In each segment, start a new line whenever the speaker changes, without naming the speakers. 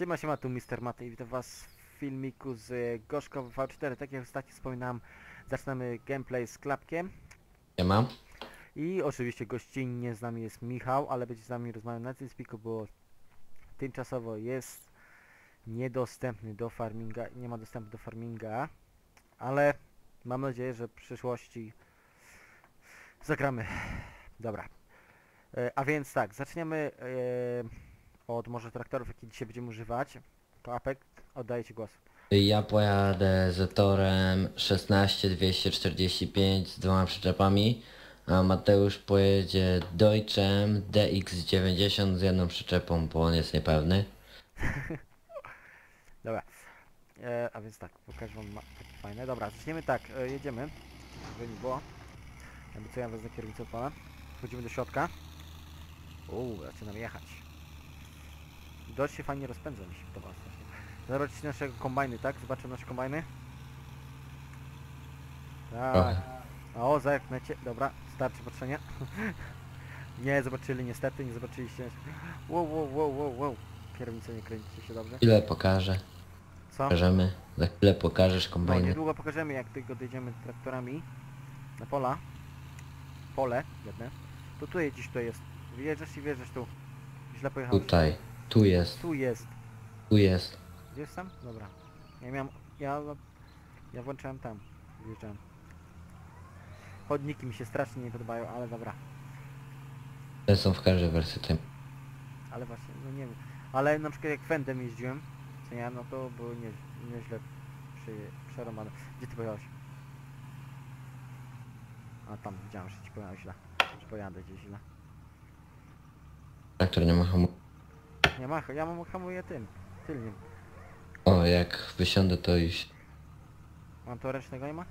Siema, siema, tu Mr. Maty i witam was w filmiku z e, Gorzko V4. Tak jak ostatnio wspominałem, zaczynamy gameplay z klapkiem.
Nie mam.
I oczywiście gościnnie z nami jest Michał, ale będzie z nami rozmawiał na tym spiku, bo tymczasowo jest niedostępny do farminga, nie ma dostępu do farminga, ale mam nadzieję, że w przyszłości zagramy. Dobra. E, a więc tak, zaczniemy e, od może traktorów, jakie dzisiaj będziemy używać. Klapek, oddaję Ci głos.
Ja pojadę z torem 16245 z dwoma przyczepami, a Mateusz pojedzie Deutschem DX90 z jedną przyczepą, bo on jest niepewny.
Dobra. E, a więc tak, pokażę wam ma- takie fajne. Dobra, zaczniemy tak, e, jedziemy. Żeby nie było. Jakby co ja wezmę kierownicę odpalę. Wchodzimy do środka. Uuu, zaczynam jechać. Dość się fajnie rozpędza mi się podoba strasznie. Zobaczcie naszego kombajny, tak? Zobaczę nasze kombajny. Tak.
Trochę.
O, zerknęcie. Dobra, starczy patrzenia. nie zobaczyli niestety, nie zobaczyliście. Wow, wow, wow, wow, wow. Kierownica nie kręci się dobrze.
Chwilę pokażę,
Co?
pokażemy. Za chwilę pokażesz
No,
kombajny.
niedługo pokażemy jak tylko dojdziemy traktorami na pola. Pole jedne. To tu jedziesz, to jest. Wjeżdżasz i wjeżdżasz tu. Źle pojechałeś.
Tutaj, tu jest,
Tu jest.
tu jest.
Gdzie jest tam? Dobra. Ja miałem... Ja... Ja włączałem tam. Wjeżdżałem. Chodniki mi się strasznie nie podobają, ale dobra.
Te są w każdej wersji tym.
Ale właśnie, no nie wiem. Ale na przykład jak Fendem jeździłem, co ja, no to było nie, nieźle przy, przerąbane. Gdzie ty pojechałeś? A tam widziałem, że ci pojechał źle. Że pojadę gdzieś źle.
Traktor nie ma hamu.
Nie ma, ja mam hamuję tym, tylnym.
O, jak wysiądę to już...
Mam to ręcznego nie ma?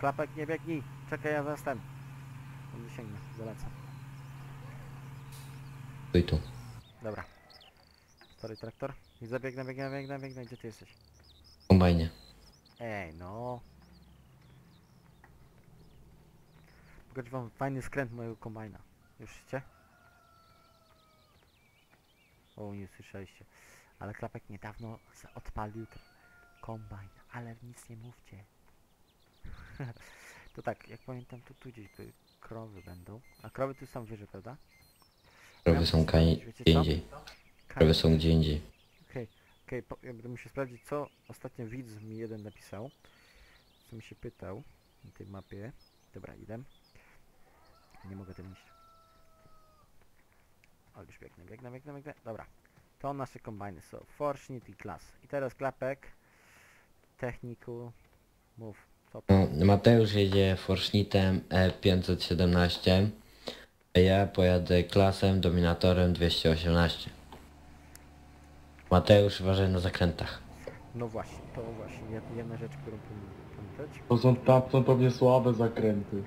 Klapek nie biegnij, czekaj ja zaraz ten. On wysięgnę, zalecam.
Tu i tu.
Dobra. Stary traktor. I zabiegnę, biegnę, biegnę, biegnę, gdzie ty jesteś?
Kombajnie.
Ej, no. Pokażę wam fajny skręt mojego kombajna. Już chcecie? O, nie słyszeliście. Ale klapek niedawno odpalił ten kombajn, ale nic nie mówcie. to tak, jak pamiętam, to tu gdzieś były krowy będą. A krowy tu są wyżej, prawda?
Krowy są gdzie indziej. Krowy są gdzie indziej.
Okej, okej, po- ja będę musiał sprawdzić, co ostatnio widz mi jeden napisał. Co mi się pytał na tej mapie. Dobra, idę. Nie mogę tym iść. O, już biegnę, biegnę, biegnę, biegnę. Dobra. To nasze kombajny są. Forschnitt i Klas. I teraz klapek. Techniku. Mów. Co?
No, Mateusz jedzie Forschnitem E517, a ja pojadę klasem Dominatorem 218. Mateusz uważaj na zakrętach.
No właśnie, to właśnie jed- jedna rzecz, którą powinien pamiętać.
To są, tam są pewnie słabe zakręty.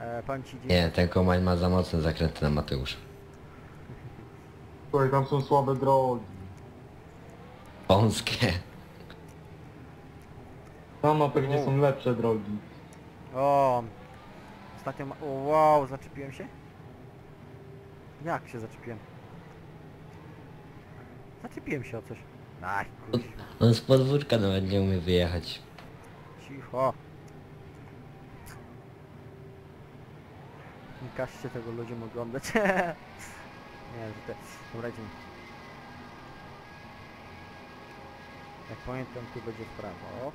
E, powiem ci dziś.
Nie, ten kombajn ma za mocne zakręty na Mateusza.
Słuchaj, tam są słabe drogi.
Wąskie.
Tam na pewnie są lepsze drogi.
O! Ostatnio ma... O, wow, zaczepiłem się? Jak się zaczepiłem? Zaczepiłem się o coś. Aj, kuźwa.
On z podwórka nawet nie umie wyjechać.
Cicho. Nie każcie tego ludziom oglądać. nie, że te... Dobra, idziemy. Jak pamiętam, tu będzie w prawo.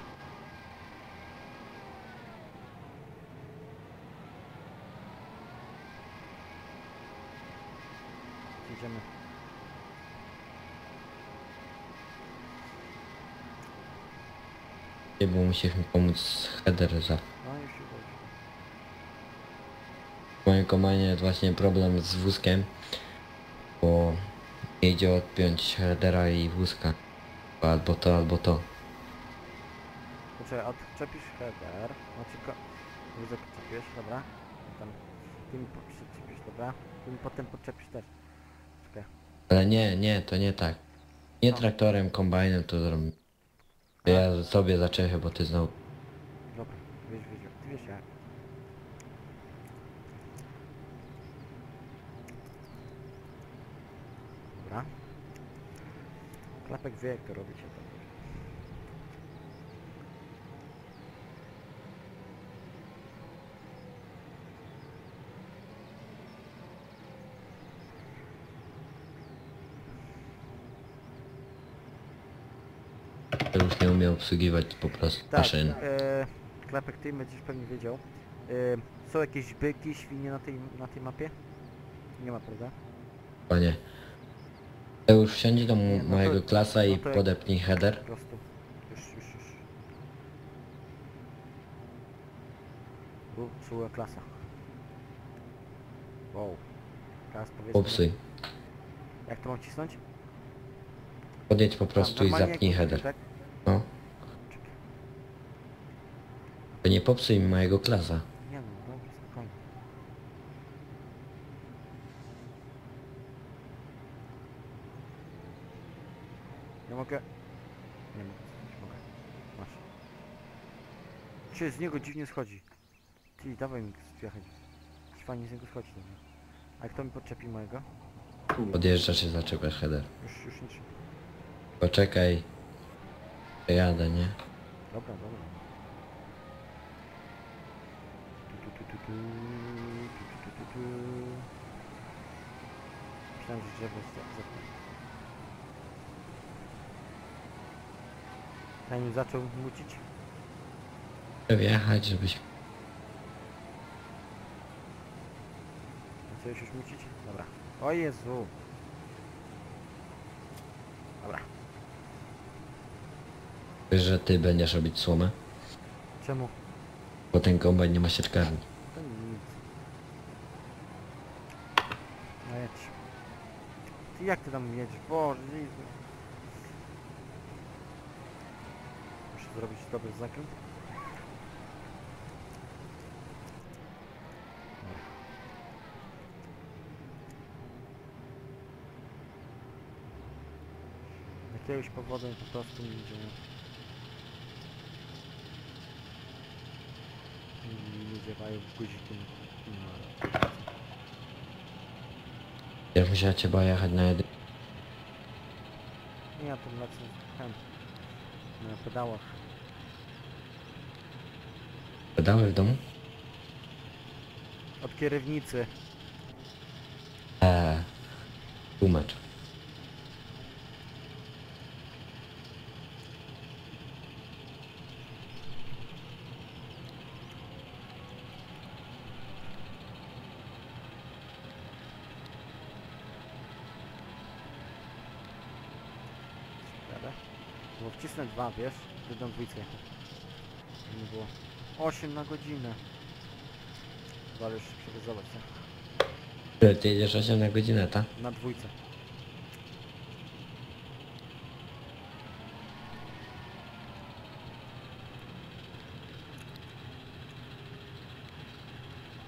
Idziemy.
Nie, musisz mi pomóc header za...
No już się dobrze.
Jest właśnie problem z wózkiem, bo nie idzie odpiąć headera i wózka. Albo to, albo to.
Poczekaj, odczepisz header, znaczy ko... wózek odczepisz, dobra. Potem tym podczepisz, dobra. Tym potem podczepisz też. Czekaj.
Ale nie, nie, to nie tak. Nie
Co?
traktorem, kombajnem to zrobię. Ja sobie zaczepię, bo ty znowu...
Dobra, wiesz, wiesz, ty wiesz jak. Dobra. Klapek wie jak to robić. Ja
już nie umiem obsługiwać po prostu
Tak,
maszyn.
e, Klapek ty będziesz pewnie wiedział. E, są jakieś byki, świnie na tej, na tej mapie? Nie ma, prawda?
Panie. Już wsiądź do m-
no
mojego klasa i
no jak-
podepnij header.
Po prostu. Już, już, już. U, czuła klasa. Wow. Teraz powiedzmy...
Popsuj.
Jak to mam cisnąć?
Podjedź po
A,
prostu i
normalnie
zapnij header.
Tak?
No. To nie popsuj mi mojego klasa.
Nie no, dobra, spokojnie. Nie mogę... Nie mogę, nie mogę. Masz. Czy z niego dziwnie schodzi? Ty, dawaj mi zjechać. Fajnie z niego schodzi do mnie. A kto mi podczepi mojego?
Tu.
Podjeżdżasz i zaczepiasz header.
Już, już nie trzeba.
Poczekaj. Jadę, nie?
Dobra, dobra. Tu, tu, tu, tu, tu, tu, tu, tu, tu, tu. Myślałem, że drzewo jest za- za- Zanim zaczął mucić.
Wjechać, żebyś...
Zacząłeś już mucić? Dobra. O Jezu! Dobra.
Wiesz, że ty będziesz robić słomę?
Czemu?
Bo ten kombajn nie ma sieczkarni.
To nic. No jedź. Ty jak ty tam jedziesz? Boże, Jezu. Muszę zrobić dobry zakręt. Jakiegoś powodu po prostu nie idzie. Nie działają guziki na...
Ja musiała cię chyba jechać na jedy...
Nie, ja tam lecę ten, na pedałach.
Pedały w domu?
Od kierownicy.
Eee. Tłumacz.
Jadę. Bo wcisnę dwa, wiesz? Dwójce. Żeby Nie było. 8 na godzinę. Chyba już przewyzować, co?
Ty ty jedziesz 8 na godzinę, tak?
Na dwójce.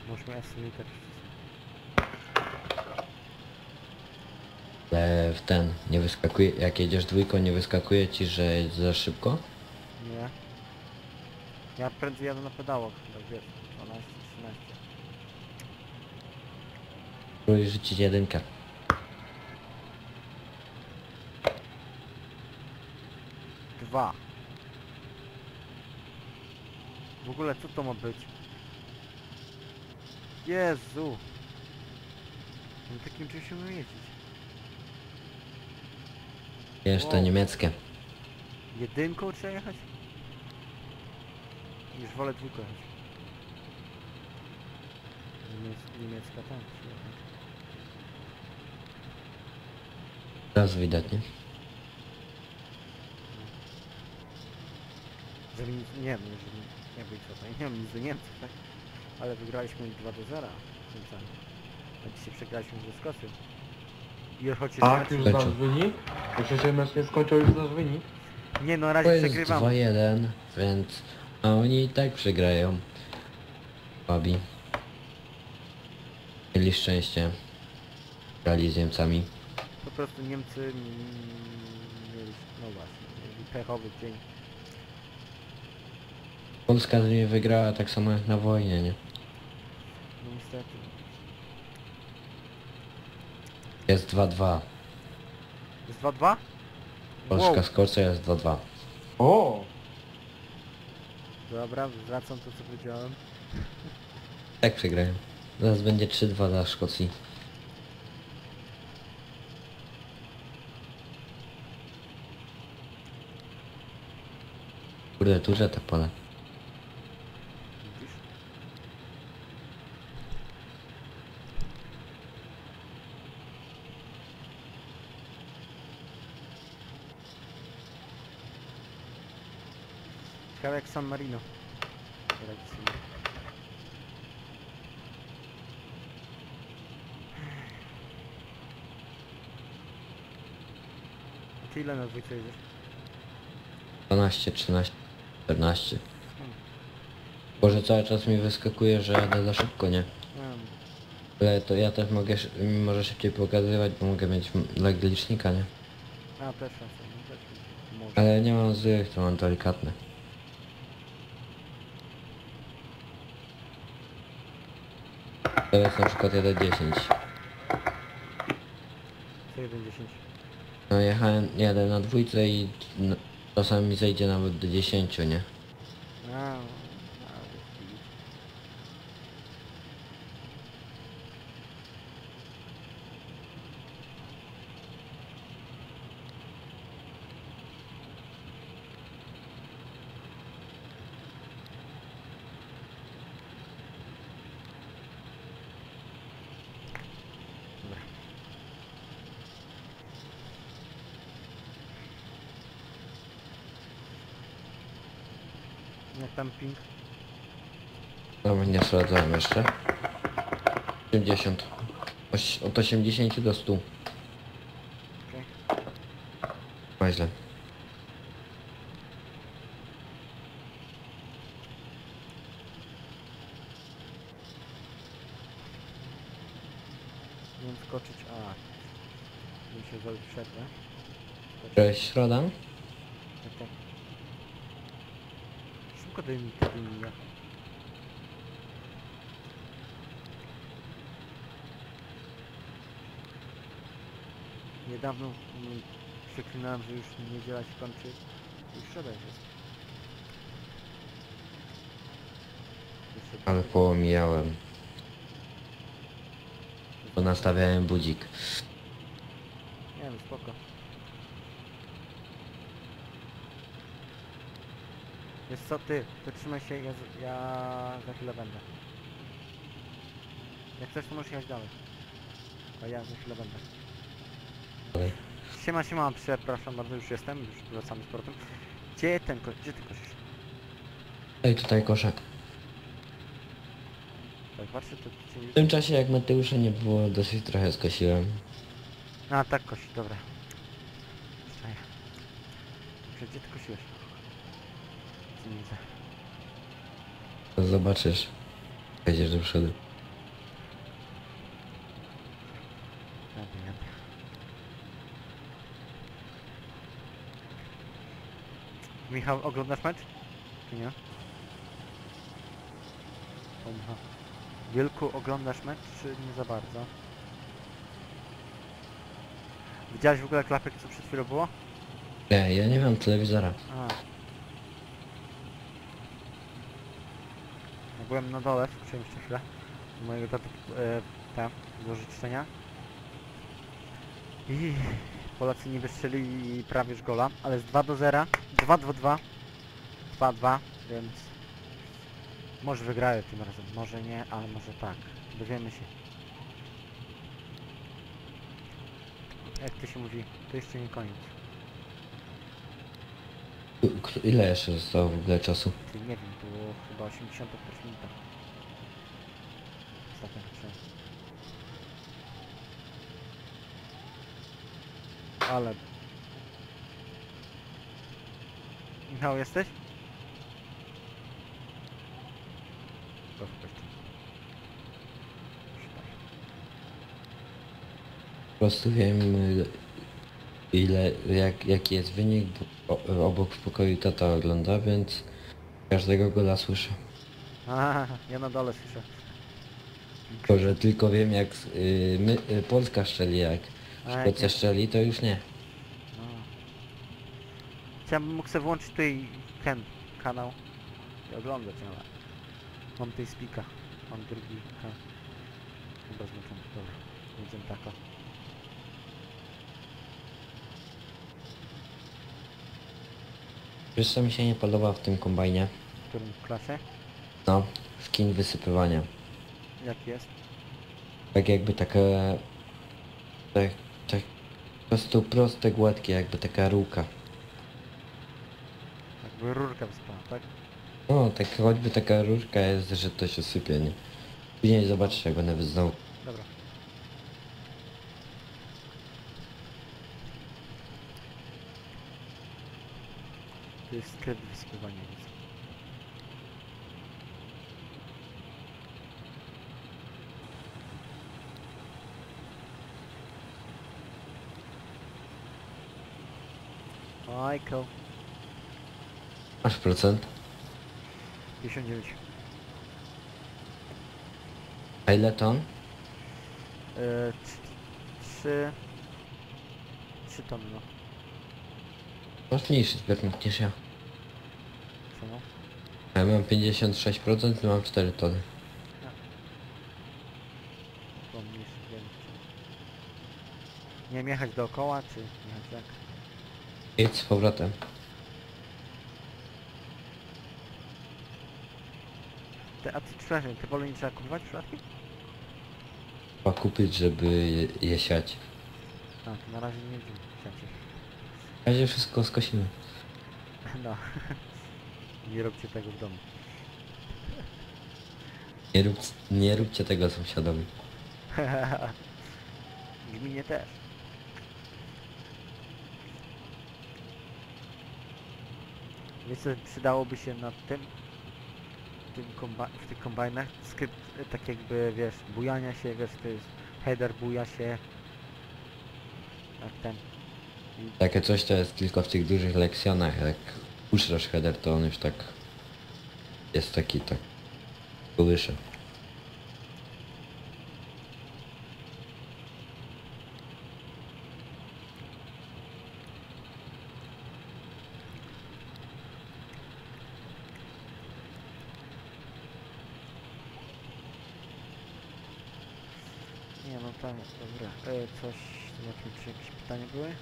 Możesz mi
Ale w ten, nie wyskakuje, jak jedziesz dwójką, nie wyskakuje ci, że jest za szybko?
Nie. Ja prędzej jadę na pedałach, tak wiesz, 12, 13.
Próbuj rzucić jedynkę.
Dwa. W ogóle co to ma być? Jezu! Na takim czymś umiem jeździć.
Wiesz, to
Wow.
niemieckie.
Jedynką trzeba jechać? Już wolę dwójką jechać. Niemiec, niemiecka tak. trzeba jechać.
Teraz widać, nie?
Żeby nic, nie wiem, żeby nie być to, nie mam nic do Niemców, tak? Ale wygraliśmy 2 do 0 tym samym. A dzisiaj przegraliśmy z Skocją. I choć
Tak, już
Lecą.
znasz wynik? Jeszcze się mecz nie skończył, już znasz wynik?
Nie no, na
To
razie
jest
przegrywamy.
2-1, więc... A oni i tak przegrają. Babi. Mieli szczęście. Grali z Niemcami.
Po prostu Niemcy mm, mieli, no właśnie, mieli pechowy dzień.
Polska z nimi wygrała tak samo jak na wojnie, nie?
No niestety.
Jest 2-2.
2-2?
Polska
Wow.
Skorca jest 2-2.
O!
Dobra, wracam to co powiedziałem.
Tak przegrałem. Zaraz będzie 3-2 dla Szkocji. Kurde, duże te pole.
Widzisz? Ciekawe jak San Marino. ty ile na dwójce jedziesz?
12, 13, 14. Boże, cały czas mi wyskakuje, że jadę za szybko, nie?
Nie
Ale to ja też mogę, szy- może szybciej pokazywać, bo mogę mieć lag licznika, nie?
A, też szansa, no też może.
Ale nie mam złych, to mam delikatne. To jest na przykład 1.10.
Co 1.10?
No jechałem, jadę na dwójce i n- czasami mi zejdzie nawet do 10, nie?
A, a, Dobra. Jak tam ping?
No nie sprawdzałem jeszcze. 80. Oś- Od 80 do 100.
Okej.
Ma źle.
Nie wiem skoczyć. A. Muszę zrobić przerwę.
Cześć, środa?
Tak, tak. Szybko daj mi to mija. Niedawno mm, przeklinałem, że już niedziela się kończy. Już środa jest. Jeszcze
Ale połomijałem. Bo nastawiałem budzik.
Nie wiem, spoko. Wiesz co ty, wytrzymaj się, ja, z- ja za chwilę będę. Jak chcesz to możesz jechać dalej. A ja za chwilę będę.
Dalej.
Siema, siema, przepraszam bardzo, już jestem, już wracamy z portem. Gdzie ten, ko- gdzie ty kosisz?
Ej, tutaj kosze.
Tak, patrzę, to już...
W tym czasie jak Mateusza nie było, dosyć trochę skosiłem.
A, tak kosi, dobra. Wstaję. Dobrze, Gdzie ty kosiłeś? Nie widzę.
To zobaczysz. Wejdziesz do przodu.
Michał, oglądasz mecz? Czy nie? Michał. Wielku, oglądasz mecz, czy nie za bardzo? Widziałeś w ogóle klapek, co przed chwilą było?
Nie, ja nie mam telewizora.
A. byłem na dole, słyszałem jeszcze chwilę. Mojego taty, e, tam, do życzenia. I Polacy nie wystrzelili prawie już gola, ale z 2 do 0, 2 2 2, 2 2, więc może wygrają tym razem, może nie, ale może tak. Dowiemy się. Jak to się mówi, to jeszcze nie koniec.
Ile jeszcze zostało w ogóle czasu?
Nie wiem, było chyba 80 któraś minuta. Patrzyłem. Ale... Michał, jesteś? To.
Po prostu wiem ile, jak, jaki jest wynik, bo obok w pokoju tata ogląda, więc każdego gola słyszę.
A, ja na dole słyszę.
Może tylko wiem jak y, my, y, Polska szczeli, jak
A,
Szkocja
nie-
szczeli, to już nie.
Chciałbym mógł sobie włączyć tutaj ten kanał i oglądać, ale mam tutaj spika. Mam drugi kanał. Chyba złączony, dobra. Jedziemy tako.
Wiesz co mi się nie podoba w tym kombajnie?
W którym klasie?
No, skin wysypywania.
Jaki jest?
Tak jakby takie... Tak, tak... Po prostu proste, gładkie, jakby taka rurka.
Jakby rurka wyspała, tak?
No, tak choćby taka rurka jest, że to się sypie, nie? Później zobaczysz jak one znowu...
Dobra. To jest skrypt wysypywania nic. Michael,
Masz procent?
59.
A ile ton?
Yy, 3... 3 tony, no.
Masz mniejszy zbiornik niż ja. Ja mam 56%, ty mam 4 tony.
Zbiornik. Nie wiem, jechać dookoła, czy jechać jak?
Idź z powrotem.
Te, a ty, przepraszam, te pole nie trzeba kupować przypadkiem?
Trzeba kupić, żeby je, je siać.
A, to na razie nie widzimy siacie.
W razie wszystko skosimy.
No. Nie róbcie tego w domu.
Nie, rób, nie róbcie tego sąsiadowi.
W gminie też. Wiesz co, przydałoby się na tym, tym komba w tych kombajnach skrypt e, tak jakby, wiesz, bujania się, wiesz, to jest header buja się. Jak ten. I
Takie coś to jest tylko w tych dużych lekcjonach, jak puszczasz header to on już tak... Jest taki tak... Kołysze.
Nie no tam, dobra. E, coś, czy jakieś pytania były?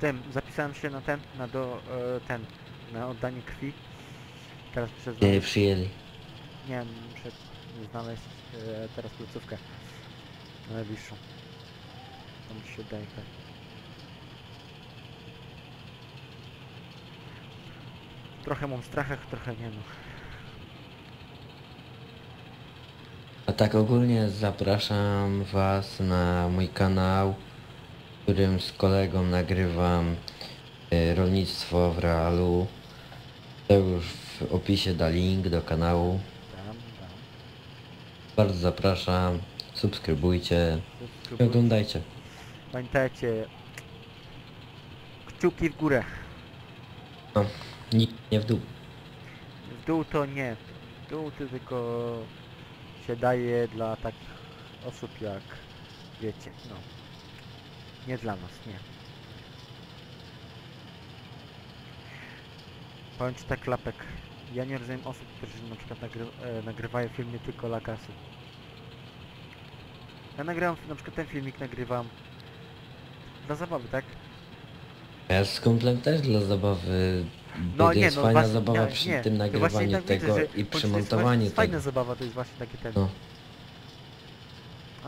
Ten, zapisałem się na ten, na do, e, ten, na oddanie krwi. Teraz muszę
Nie przyjęli.
nie muszę znaleźć e, teraz placówkę najbliższą. Tam się oddaje krew. Trochę mam strachach, trochę nie no.
A tak ogólnie zapraszam was na mój kanał, którym z kolegą nagrywam y, rolnictwo w realu. To już w opisie da link do kanału. Bardzo zapraszam, subskrybujcie i oglądajcie.
Pamiętajcie, kciuki w górę.
Nikt nie w dół.
W dół to nie. W dół to tylko się daje dla takich osób jak wiecie, no. Nie dla nas, nie. Powiem ci tak klapek. Ja nie rozumiem osób, które na przykład nagry e, nagrywają filmy tylko dla kasy. Ja nagrywam, na przykład ten filmik nagrywam dla zabawy, tak?
Ja z kumplem też dla zabawy.
No nie,
jest
no
fajna
właśnie,
zabawa
nie,
przy
nie,
tym nagrywaniu
tak widzę,
tego
że-
i przy montowaniu
właśnie- jest Fajna
tego.
zabawa to jest właśnie takie ten.
No.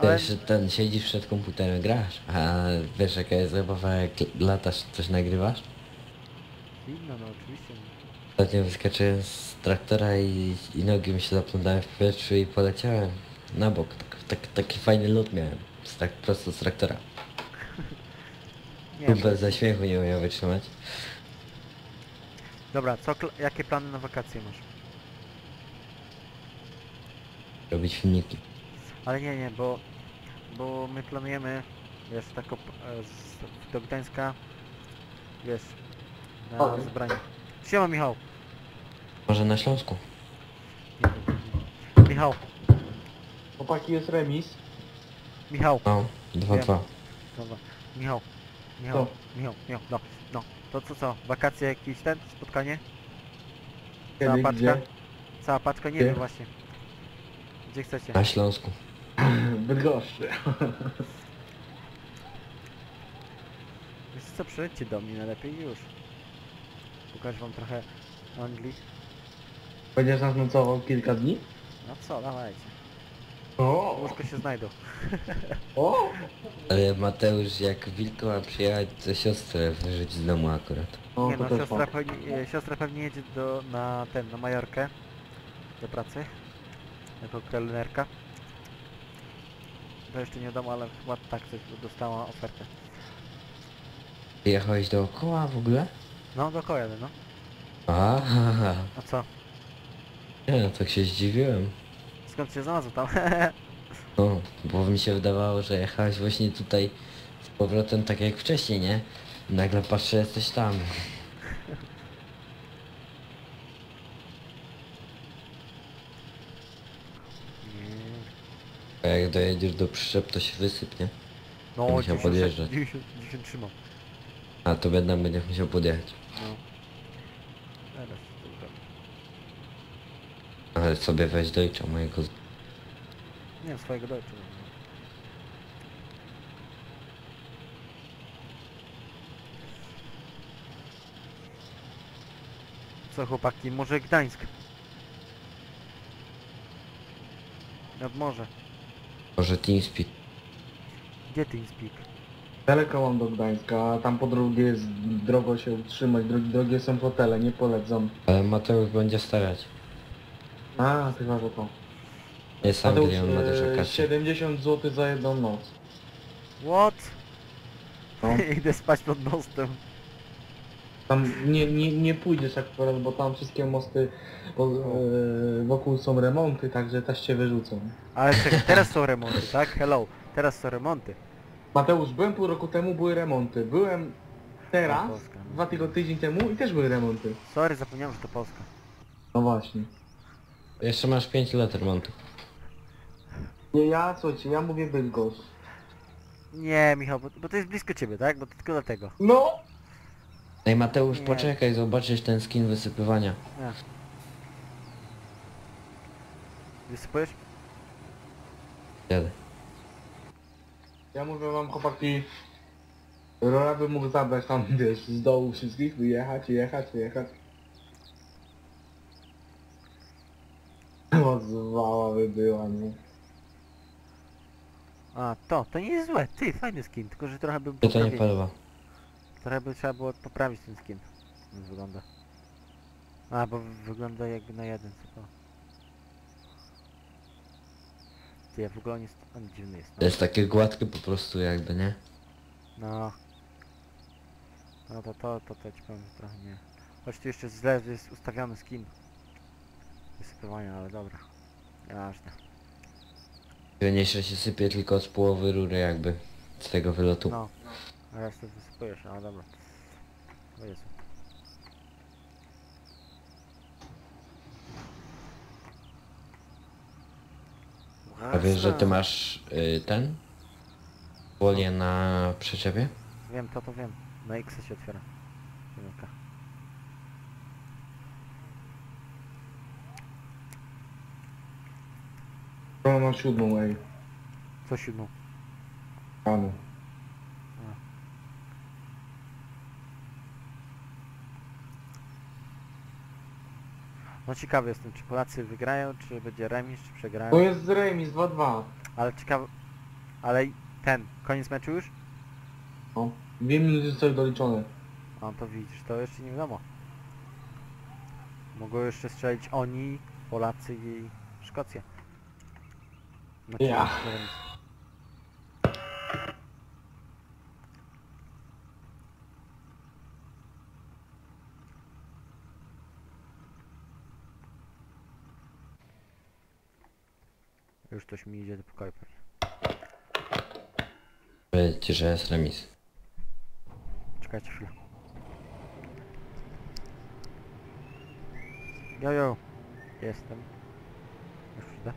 Ale
Też ten siedzisz przed komputerem, grasz. A wiesz jaka jest zabawa jak latasz coś nagrywasz?
inna, no oczywiście.
Ostatnio wyskoczyłem z traktora i, i nogi mi się zaplątały w powietrzu i poleciałem na bok. Tak, tak, taki fajny lot miałem. Z tak prosto z traktora.
Nie,
Kumpel ze śmiechu nie umiał wytrzymać.
Dobra, co, jakie plany na wakacje masz?
Robić filmiki.
Ale nie, nie, bo, bo my planujemy, wiesz, tak e, z, do Gdańska, wiesz, na
O.
zebranie. Siema Michał!
Może na Śląsku?
Michał,
Chłopaki jest remis.
Michał,
No, 2-2.
dobra. Michał, Michał? Michał, Michał, no, no. To co, co? Wakacje jakieś ten? Spotkanie? Cała
Kiedy,
paczka?
gdzie?
Cała paczka? Nie
Gdzie?
wiem właśnie. Gdzie chcecie?
Na Śląsku.
Bydgoszczy.
Wiesz co, przyjdźcie do mnie najlepiej już. Pokażę wam trochę Anglii.
Będziesz nas nocował kilka dni?
No co, dawajcie.
O!
Łóżko się znajdą.
O!
Ale Mateusz, jak Wilko ma przyjechać, to siostrę wyrzuć z domu akurat.
O,
nie
to
no,
też
siostra pewnie, e, siostra pewnie jedzie do, na ten, na Majorkę. Do pracy. Jako kelnerka. To jeszcze nie wiadomo, ale chyba tak coś dostała ofertę.
Jechałeś dookoła w ogóle?
No, do jadę, no.
Aha,
A co?
nie no, tak się zdziwiłem.
Skąd się znalazł tam?
No, bo mi się wydawało, że jechałeś właśnie tutaj z powrotem tak jak wcześniej, nie? Nagle patrzę, jesteś tam.
Nie.
A jak dojedziesz do przyczep, to się wysypnie.
No,
musiał
10,
podjeżdżać.
10, 10 trzymam.
A to będę będzie musiał podjechać.
No. Teraz.
Ale sobie weź dojcza mojego.
Nie swojego dojczu. Co chłopaki, może Gdańsk? Nad morze.
Może TeamSpeak.
Gdzie ty Speak?
Daleko mam do Gdańska, a tam po drugie jest drogo się utrzymać, drogi, drogie są hotele, nie polecam.
Ale Mateusz będzie starać.
A, chyba, że to.
Jest
Mateusz,
Anglią, ma dużo
e,
kasy.
70 zł za jedną noc.
What?
No.
Idę spać pod mostem.
Tam nie, nie, nie pójdziesz akurat, bo tam wszystkie mosty po, e, wokół są remonty, także też cię wyrzucą.
Ale czekaj, teraz są remonty, tak? Hello. Teraz są remonty.
Mateusz, byłem pół roku temu, były remonty. Byłem teraz,
Polska, no.
dwa tygodnie, tydzień temu i też były remonty.
Sorry, zapomniałem, że to Polska.
No właśnie.
Jeszcze masz 5 lat remontu.
Nie, ja, słuchajcie, ja mówię Bydgoszcz.
Nie, Michał, bo, bo to jest blisko ciebie, tak? Bo to tylko dlatego.
No!
Ej Mateusz,
Nie.
poczekaj, zobaczysz ten skin wysypywania.
Nie. Wysypujesz?
Jadę.
Ja mówię wam chłopaki, Rora by mógł zabrać tam, wiesz, z dołu wszystkich, wyjechać, jechać, jechać. Odzwała by była, nie?
A, to, to nie jest złe. Ty, fajny skin, tylko że trochę by
Mnie to nie podoba.
Trochę by trzeba było poprawić ten skin. Jak wygląda. A, bo wygląda jakby na jeden, co to? Ty, w ogóle on jest... On dziwny jest,
To
no.
jest takie gładkie po prostu jakby, nie?
No. No to to, to, to ci powiem, że trochę nie. Choć tu jeszcze źle jest ustawiony skin. Wysypywania, ale dobra. Nieważne.
Najważniejsze się sypie tylko z połowy rury jakby. Z tego wylotu.
No. A resztę wysypujesz, ale dobra. O Jezu.
A wiesz, że ty masz y, ten? Folię na przyczepie?
Wiem, to to wiem. Na X się otwiera. Zamyka.
To na siódmą, ej,
Co siódmą?
rano.
No ciekawy jestem, czy Polacy wygrają, czy będzie remis, czy przegrają.
To jest remis 2-2.
Ale ciekawy... Ale ten, koniec meczu już?
No. Dwie minuty coś doliczone.
A to widzisz, to jeszcze nie wiadomo. Mogą jeszcze strzelić oni, Polacy i Szkocja. Znaczy,
Ja.
remis. Już ktoś mi idzie do pokoju pewnie.
Powiedzcie, że jest remis.
Czekajcie chwilę. Jo, jo. Jestem. Już.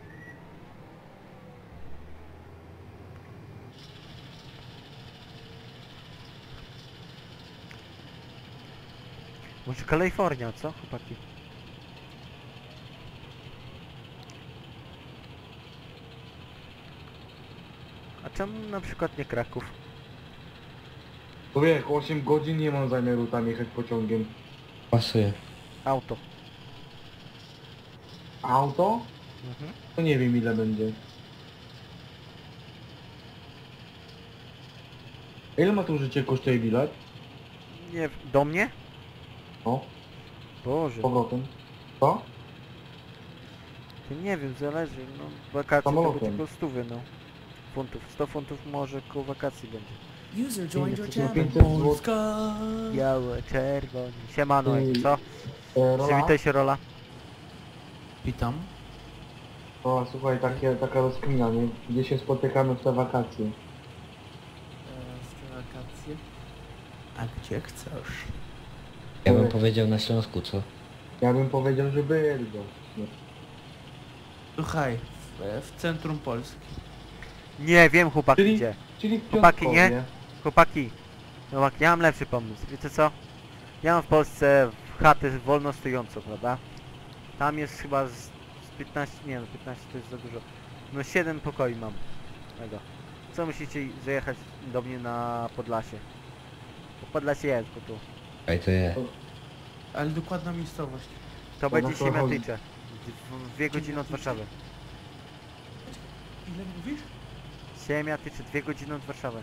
Może Kalifornia, co chłopaki? Czemu na przykład nie Kraków?
Człowiek, 8 godzin nie mam zamiaru tam jechać pociągiem.
Pasuje.
Auto.
Auto?
Mhm.
To nie wiem ile będzie. Ile ma tu życie kosztuje bilet?
Nie, do mnie?
O,
Boże,
z powrotem. Co?
to nie wiem, zależy, no wakacje to
Samolotem.
tylko stówy, no. Funtów, 100 funtów może koło wakacji będzie.
User joined your channel.
500 zł.
Polska.
Białe, czerwone, siemano, jakby co?
E, Rola?
Przywitaj się Rola.
Witam.
O, słuchaj, takie, taka rozkmina, nie? Gdzie się spotykamy w te wakacje?
W te wakacje. A gdzie chcesz?
Ja bym powiedział na Śląsku, co?
Ja bym powiedział, że Bydgoszcz.
Słuchaj, w, w centrum Polski.
Nie, wiem chłopaki
Czyli-
gdzie.
Czyli w
Chłopaki,
Piątkowie.
nie? Chłopaki, chłopaki, ja mam lepszy pomysł. Wiecie co? Ja mam w Polsce chatę wolno stojącą, prawda? Tam jest chyba z, z 15, nie no 15 to jest za dużo. No 7 pokoi mam. Tego. Co myślicie zajechać do mnie na Podlasie? Bo Podlasie jest, bo tu.
Ej, to je.
Ale dokładna miejscowość.
To
To
będzie
co chodzi?
Siemiatycze. W- Dwie godziny od Warszawy.
Ile mówisz?
Siemiatycze, dwie godziny od Warszawy.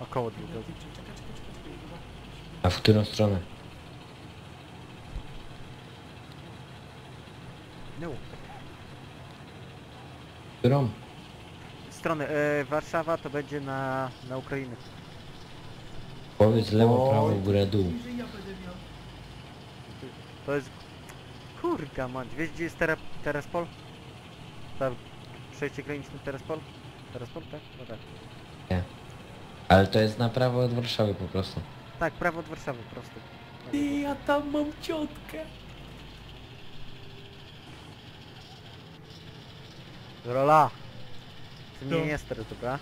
Około dwóch godzin.
A w którą stronę?
No.
W którą?
Strony, e, Warszawa to będzie na, na Ukrainę.
Powiedz lewo, prawo, górę, dół.
To jest... Kurka mać, wiesz gdzie jest Tera, Terespol? Tam przejście graniczne Terespol? Terespol, tak? No tak.
Ale to jest na prawo od Warszawy po prostu.
Tak, prawo od Warszawy, prosto.
Ty, ja tam mam ciotkę.
Rola! Ty mnie nie strasz, dobra?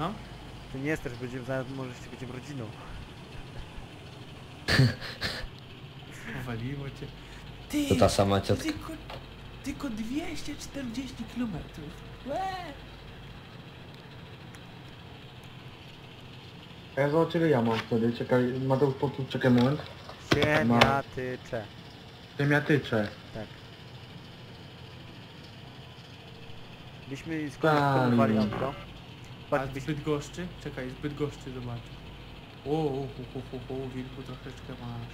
A?
Ty nie strasz, będziemy zaraz, może jeszcze będziemy rodziną.
Powaliło cię. Ty,
To ta sama ciotka.
tylko, tylko 240 km. Łe!
A ja zobaczę ile ja mam wtedy. Czekaj, Mateusz, po tu czekaj moment.
Siemiatycze.
Ziemiatycze.
Tak. Byśmy
Tak.
skonstruowali auto.
A
Patrz, byśmy...
Bydgoszczy? Czekaj, z Bydgoszczy zobacz. O, o, o, o, o, o, wilku troszeczkę masz.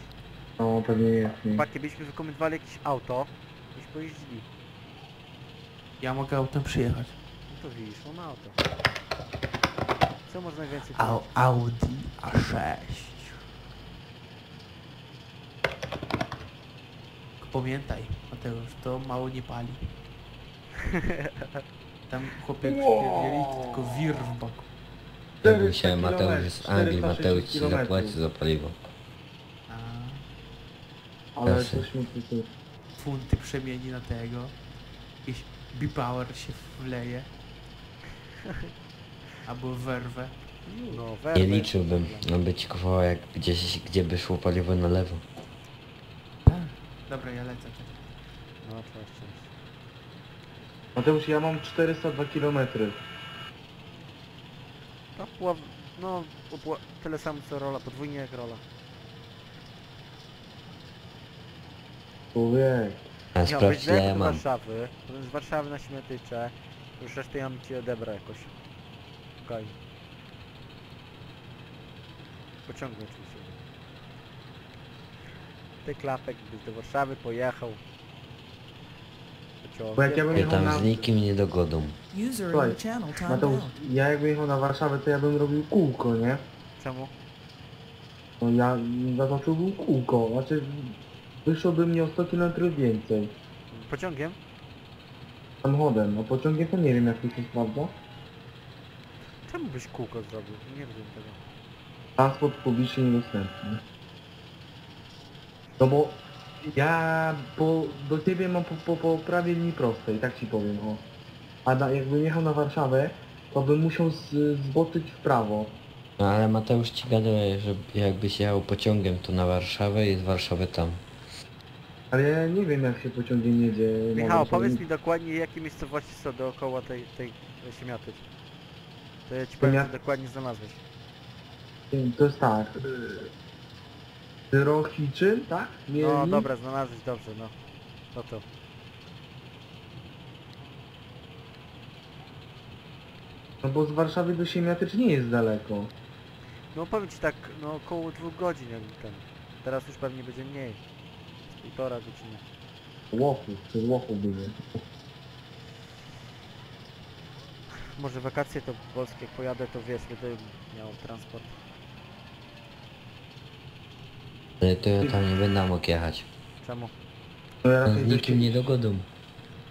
No, pewnie jest, nie?
Chłopaki, byśmy wykonywali jakieś auto, byśmy pojeździli.
Ja mogę autem przyjechać.
No to widzisz, mamy auto. Co można najwięcej
Au, Audi A6. Tylko Pamiętaj, Mateusz, to mało nie pali. Tam chłopie przypierdzieli, to tylko wir w boku.
Jakby
400
się Mateusz jest z Anglii,
460
Mateusz ci zapłaci za paliwo.
A
Ale
Jasne.
coś mi tu...
funty przemieni na tego. Jakiś B-Power się wleje. Albo werwę.
No, werwę.
Nie liczyłbym, no by ci kowało jak gdzieś, gdzie by szło paliwo na lewo.
Dobra, ja lecę. czekaj.
No, cześć, cześć.
Mateusz, ja mam 402 km.
No, połow... no opła... tyle samo co rola, podwójnie jak rola.
Człowiek.
A
Ja
sprawdź ile ja mam.
Warszawy, potem z Warszawy na Śmiatycze, już resztę ja bym ci odebrał jakoś. Okej. Pociągnę oczywiście. Ty klapek byś do Warszawy pojechał.
Bo jak ja bym jechał na...
tam z nikim nie dogodą.
User
Słuchaj,
in your channel timed
Mateusz,
out.
ja jakbym jechał na Warszawę, to ja bym robił kółko, nie?
Czemu?
No ja zaznaczyłbym kółko, znaczy wyszłoby mnie o 100 km więcej.
Pociągiem?
Samochodem, a pociągiem to nie wiem jak to się sprawdza.
Czemu byś kółko zrobił? Nie rozumiem tego.
Transport publiczny niedostępny. No bo Ja po, do ciebie mam po, po, po prawie linii prostej, tak ci powiem, o. A na, jakbym jechał na Warszawę, to bym musiał z, zboczyć w prawo.
No ale Mateusz ci gada, że jakbyś jechał pociągiem tu na Warszawę i z Warszawy tam.
Ale ja nie wiem jak się pociągiem jedzie. na
Michał,
Warszawę.
powiedz mi dokładnie jakie miejscowości są dookoła tej, tej Siemiaty. To ja ci powiem, co dokładnie znalazłeś.
To jest tak. y, Rochiczyn, tak?
No dobra, znalazłeś dobrze, no. No to.
No bo z Warszawy do Siemiatycz nie jest daleko.
No powiem ci tak, no około dwóch godzin jakby ten. Teraz już pewnie będzie mniej. Z półtora godziny.
Łochów, przez Łochów były.
Może wakacje to polskie, jak pojadę to wiesz, będę miał transport.
Ale to ja tam nie będę mógł jechać.
Czemu?
No ja
Z
do
nikim nie
siebie-
dogodą,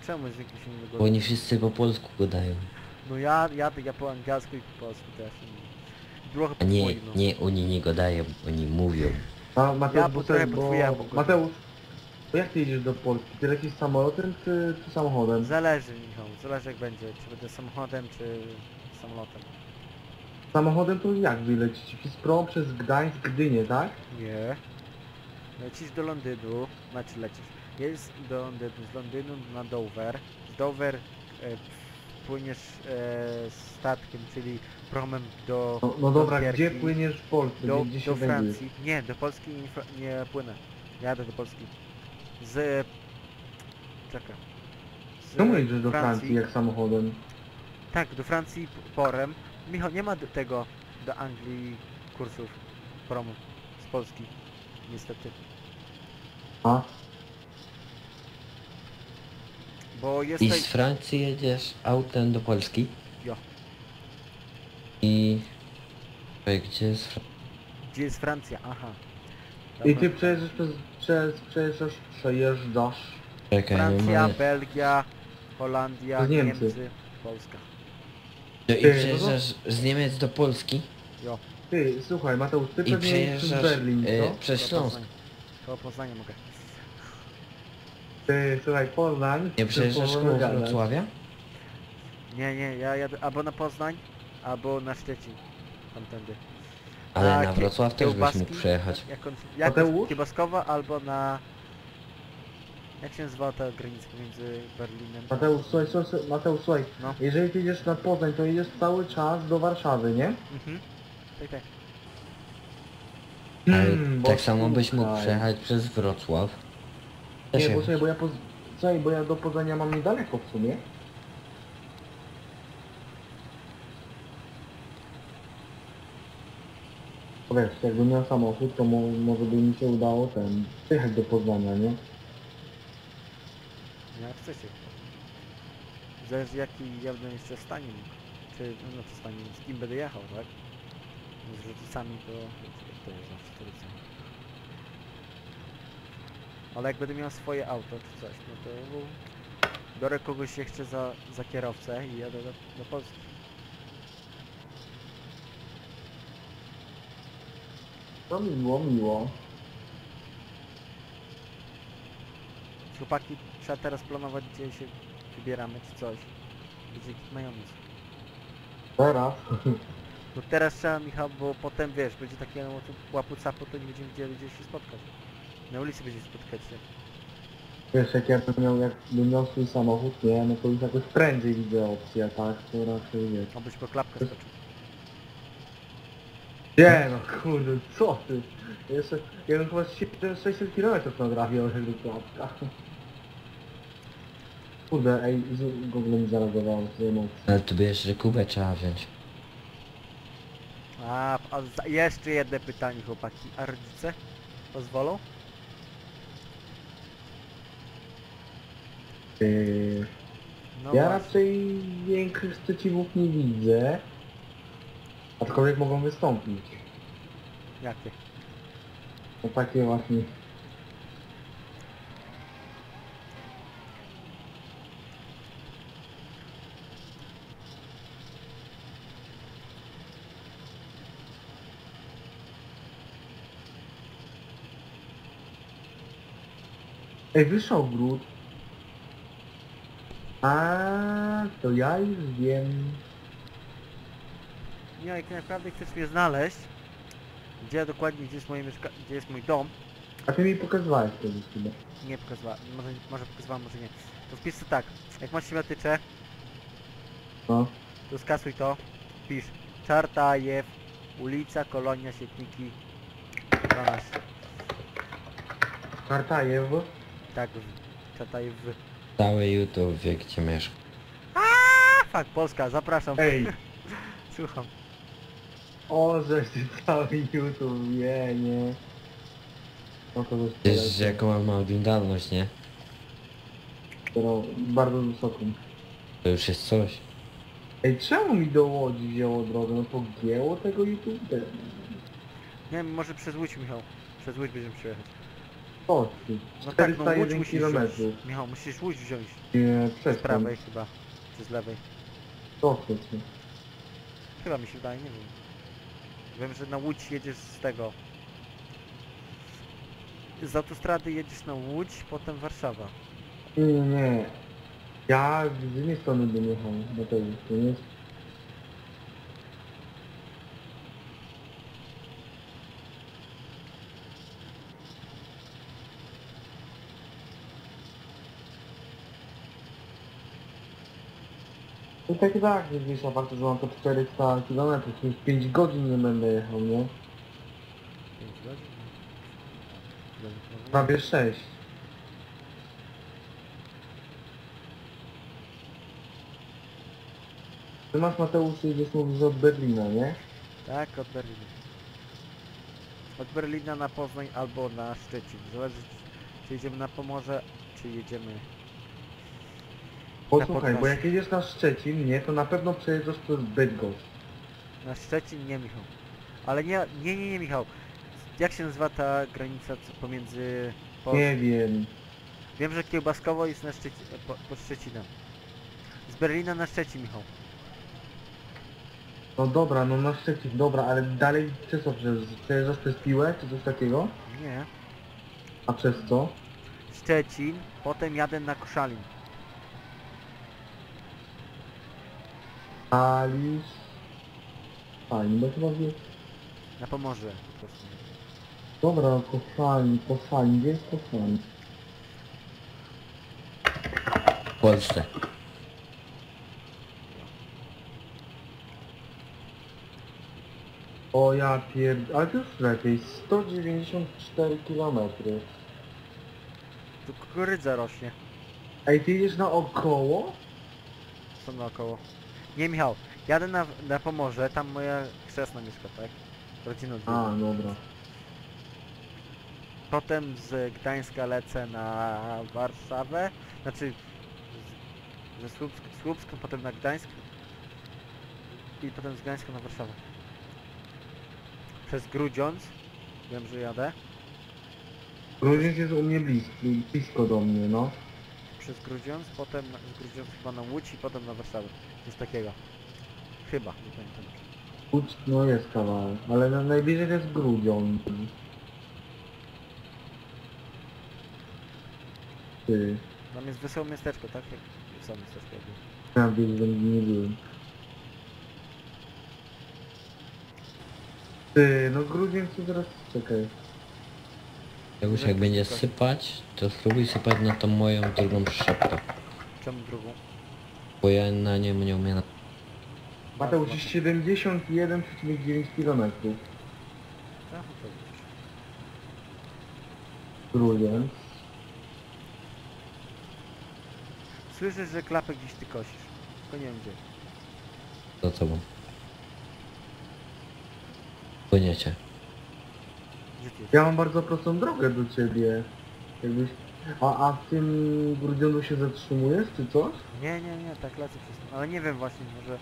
Czemu z nikim się nie
bo oni wszyscy po polsku gadają.
No ja jadę ja po angielsku i po polsku też. Trochę
A
po
nie,
twoim, no.
nie, oni nie gadają, oni mówią.
A Mateusz,
Ja
bo,
po
bo...
twojemu godzę.
Mateusz, to jak ty jedziesz do Polski? Ty lecisz samolotem czy, czy samochodem?
Zależy Michał, zależy jak będzie, czy będę samochodem, czy samolotem.
Samochodem to jak wy lecicie? Przez prom, przez Gdańsk, Gdynię, tak?
Nie. Lecisz do Londynu, znaczy lecisz. Jest do Londynu, z Londynu na Dover. Z Dover e, płyniesz e, statkiem, czyli promem do,
No, no dobra,
do
gdzie
Gierki,
płyniesz w Polsce?
do,
gdzie, gdzie się
do? Francji. Nie, do Polski nie, nie płynę. Jadę do Polski. Z... Czekaj. Z
Czemu jedziesz do Francji jak samochodem?
Tak, do Francji porem. Michał, nie ma do tego do Anglii kursów promu z Polski. Niestety.
A?
Bo jest
I z Francji jedziesz autem do Polski?
Jo.
I... Gdzie jest Fra...
Gdzie jest Francja? Aha.
I
Dobra.
ty przejeżdżasz przez, przez, przejeżdżasz, przejeżdżasz.
Czekaj, nie
Francja,
ma...
Belgia, Holandia,
Z Niemcy.
Niemcy, Polska.
I
Ty, no
przejeżdżasz z Niemiec do Polski
Jo,
Ty, słuchaj Mateusz, ty
i
pewnie jedziesz przez
przejeżdżasz
Berlin,
e,
co?
przez
koło
Śląsk.
Poznania. Koło Poznania mogę.
Ty, słuchaj, Poznań.
Nie przejeżdżasz koło
gadasz.
Wrocławia?
Nie, nie, ja jadę albo na Poznań, albo na Szczecin. Tamtędy.
Ale
A
na
kie-
Wrocław też byś
kiełbaski?
mógł przejechać.
Jak on, jak? Kiełbaskowa albo na... Jak się nazywa ta granica między Berlinem... a-
Mateusz, słuchaj, słuchaj, słuchaj, Mateusz, słuchaj,
No.
jeżeli ty jedziesz na Poznań, to jedziesz cały czas do Warszawy, nie?
Mhm. Tak, tak.
Ale
Hmm, bo
tak samo byś mógł
słuchaj.
przejechać przez Wrocław. Też
Nie, bo
jechać.
słuchaj, bo ja, poz... słuchaj, bo ja do Poznania mam niedaleko w sumie. Bo Wiesz, jakbym miał samochód, to mo może by mi się udało ten, przyjechać do Poznania, nie?
Jak chcecie. Zależy jaki ja będę jeszcze stanie. Czy, no co stanie, z kim będę jechał, tak? No Z rodzicami to... to jest zawsze rodzicami. Ale jak będę miał swoje auto czy coś, no to biorę kogoś jeszcze za, za kierowcę i jadę do, do Polski.
To miło, miło.
Chłopaki, trzeba teraz planować gdzie się wybieramy czy coś. Będzie jakiś majonez.
Teraz.
No teraz trzeba Michał, bo potem wiesz, będzie takie no, tu łapu capu, to nie będziemy wiedzieli gdzie się spotkać. Na ulicy będziemy spotkać się.
Wiesz, jak ja bym miał, jak bym miał swój samochód, nie, no to już jakoś prędzej widzę opcję, tak, to raczej wiesz.
Obyś po klapkę skoczył.
Nie no kurde, co ty? Jeszcze, ja bym chyba 600 km nadrabiał, żeby klapka. Kurde, ej, z- w ogóle mi zareagowało z emocji.
Ale tu by jeszcze Kubę trzeba wziąć.
A, a za, jeszcze jedno pytanie chłopaki. A rodzice? Pozwolą?
Yy,
No
ja
właśnie.
raczej większych sprzeciwów nie widzę. Aczkolwiek mogą wystąpić.
Jakie?
No takie właśnie. Ej, Wyszogród. A, to ja już wiem.
Nie, jak naprawdę chcesz mnie znaleźć, gdzie dokładnie, gdzie jest moje mieszka gdzie jest mój dom,
A ty mi pokazywałeś kiedyś chyba.
nie pokazywałem, może, może pokazywałem, może nie. To wpisz sobie tak, jak masz śmiatycze,
No.
to skasuj to, pisz Czartajew, ulica, Kolonia, Sietniki, 12.
Kartajew.
Tak, w- Czartajew w...
Cały YouTube wie gdzie mieszkam.
A, fuck, Polska, zapraszam.
Ej,
Słucham.
O, żeś ty cały YouTube wie, nie. No to
Wiesz jaką mam oglądalność, nie?
którą bardzo wysoką.
To już jest coś.
Ej, czemu mi do Łodzi wzięło drogę? No pogięło tego YouTube?
Nie wiem, może przez Łódź, Michał. Przez Łódź będziemy przyjechać.
O, ty,
No tak, no Łódź
401
musisz wziąć. Michał, musisz Łódź wziąć.
Nie,
Z
przestań.
prawej chyba, czy z lewej.
To chcecie.
Chyba mi się wydaje, nie wiem. Wiem, że na Łódź jedziesz z tego. Z autostrady jedziesz na Łódź, potem Warszawa.
Nie, nie, nie. Ja z jednej strony bym jechał to jest... I tak i tak, nie zmniejsza faktu, że mam to 400 km, już 5 godzin nie będę jechał, nie?
5 godzin?
Prawie 6. Ty masz Mateusz, gdzieś mówisz od Berlina, nie?
Tak, od Berlina. Od Berlina na Poznań albo na Szczecin. Zależy czy jedziemy na Pomorze, czy jedziemy...
Posłuchaj, bo jak jedziesz na Szczecin, nie, to na pewno przejeżdżasz przez Bydgoszcz.
Na Szczecin nie Michał. Ale nie, nie, nie, nie Michał. Jak się nazywa ta granica co pomiędzy... Po...
Nie wiem.
Wiem, że Kiełbaskowo jest na Szczeci... po, pod Szczecinem. Z Berlina na Szczecin Michał.
No dobra, no na Szczecin, dobra, ale dalej przez co przejeżdżasz? Przejeżdżasz przez Piłę, czy coś takiego?
Nie.
A przez co?
Szczecin, potem jadę na Koszalin.
Alisz... Fajnie, bo chyba wie...
Na Pomorze po prostu.
Dobra, kochani, kochani, gdzie jest kochani?
W Polsce.
O ja pierd... Ale to już lepiej, 194 km.
Tu kukurydza rośnie.
Ej, ty jedziesz na około?
Co naokoło. Nie Michał, jadę na, na Pomorze, tam moja chrzestna mieszka, tak? Rodzina
A, dobra.
Potem z Gdańska lecę na Warszawę, znaczy z, ze Słupsk, Słupsk, potem na Gdańsk i potem z Gdańska na Warszawę. Przez Grudziądz, wiem, że jadę,
Grudziądz jest u mnie blisko, blisko do mnie, no.
przez Grudziądz, potem na- z Grudziądz chyba na Łódź i potem na Warszawę. Coś takiego. Chyba, nie pamiętam.
Łódź, no jest kawałek, ale na, najbliżej to jest Grudziądz. Ty,
Tam jest wesołe miasteczko, tak? Jak wesołe miasteczko jakby.
ja wiem, nie byłem. Ty, no Grudziądz to teraz, czekaj.
Jak już jak będzie sypać, to spróbuj sypać na tą moją drugą przyczepkę.
Czemu drugą?
Bo ja na nią nie umiem...
Mateusz jest 71,9 km.
Tak, to.
Grudziądz.
Słyszę, że klapę gdzieś ty kosisz. Tylko nie wiem gdzie.
za tobą. Płyniecie.
Gdzie ty jesteś?
Ja mam bardzo prostą drogę do ciebie. Jakbyś... A, a w tym Grudziądzu się zatrzymujesz, czy coś?
Nie, nie, nie, tak lecę przez to. Ale nie wiem właśnie, może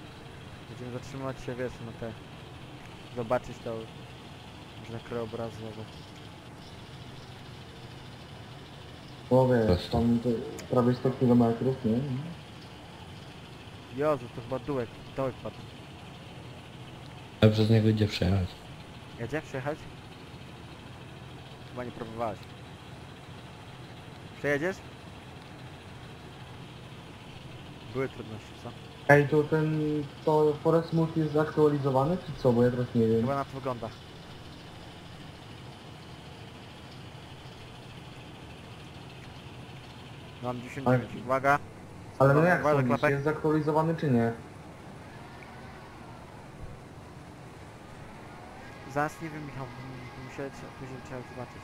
będziemy zatrzymać się, wiesz, na te... Zobaczyć to... Może na krajobrazowe.
No wiesz,
Prosto.
tam to prawie 100 km, nie?
Jezu, to chyba dołek, dołek padł.
A przez niego idzie przejechać.
Jedzie? Przejechać? Chyba nie próbowałeś. Przejedziesz? Były trudności, co?
Ej, to ten, to Forest Mode jest zaktualizowany, czy co? Bo ja teraz nie wiem.
Chyba na to wygląda. Mam 10
Ale-
minut, uwaga.
Ale no jak
uwaga,
sądzisz,
klapek.
jest zaktualizowany czy nie?
Zaraz nie wiem Michał, m- musiałem trzeba- później trzeba zobaczyć.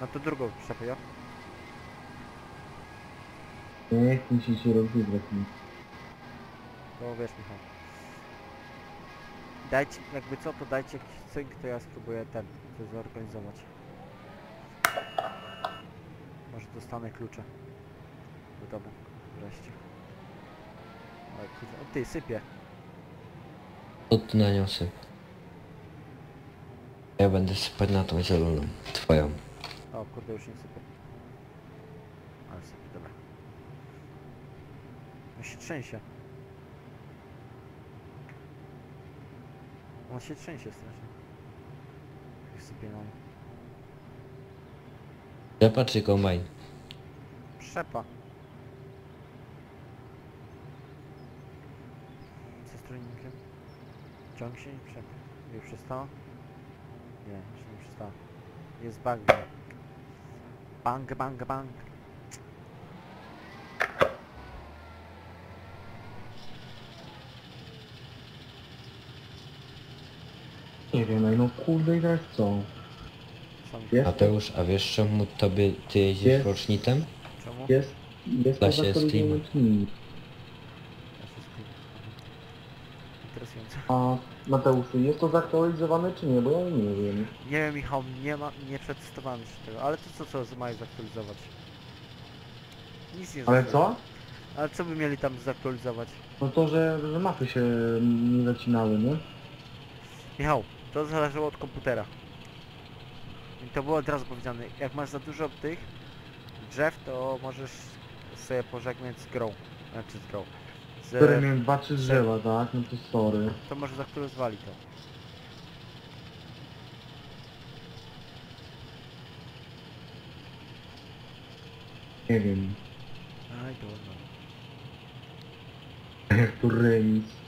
No to drugą ja?
Chcę mi się rozgrywać.
To wiesz Michał. Dajcie, jakby co, to dajcie jakiś cynk, to ja spróbuję ten, to zorganizować. Może dostanę klucze. Do domu, wreszcie. Oj, kurde, o ty, sypie.
To ty na nią syp. Ja będę sypać na tą zieloną. Twoją.
O kurde, już nie sypie. Ale sypie, dobra. On się trzęsie. On się trzęsie strasznie. Jak sypie na mnie.
Rzepa czy kombajn?
Przepa. Co strojnikiem? Ciąg się i przepa. Już przestało? Nie, jeszcze nie przestało. Jest bug. Bang, bang, bang.
Nie wiem, ej, no kurde i teraz co?
Są
Jest?
Mateusz, a wiesz czemu tobie ty jeździsz
Jest.
rocznitem?
Czemu?
Jest, jest to
Da się.
Interesujące.
A Mateuszu, jest to zaktualizowane czy nie? Bo ja nie wiem.
Nie wiem Michał, nie ma, nie przetestowałem jeszcze tego, ale to co, co, co mają zaktualizować? Nic nie
Ale co?
Ale co by mieli tam zaktualizować?
No to, że, że mapy się nie zacinały, nie?
Michał, to zależało od komputera. I to było od razu powiedziane, jak masz za dużo tych drzew, to możesz sobie pożegnać z grą. Znaczy z grą.
Które
Z,
miałem dwa, trzy drzewa, tak? No to sorry.
to może zaktualizowali to.
Nie wiem.
I don't know.
Jak tu remis.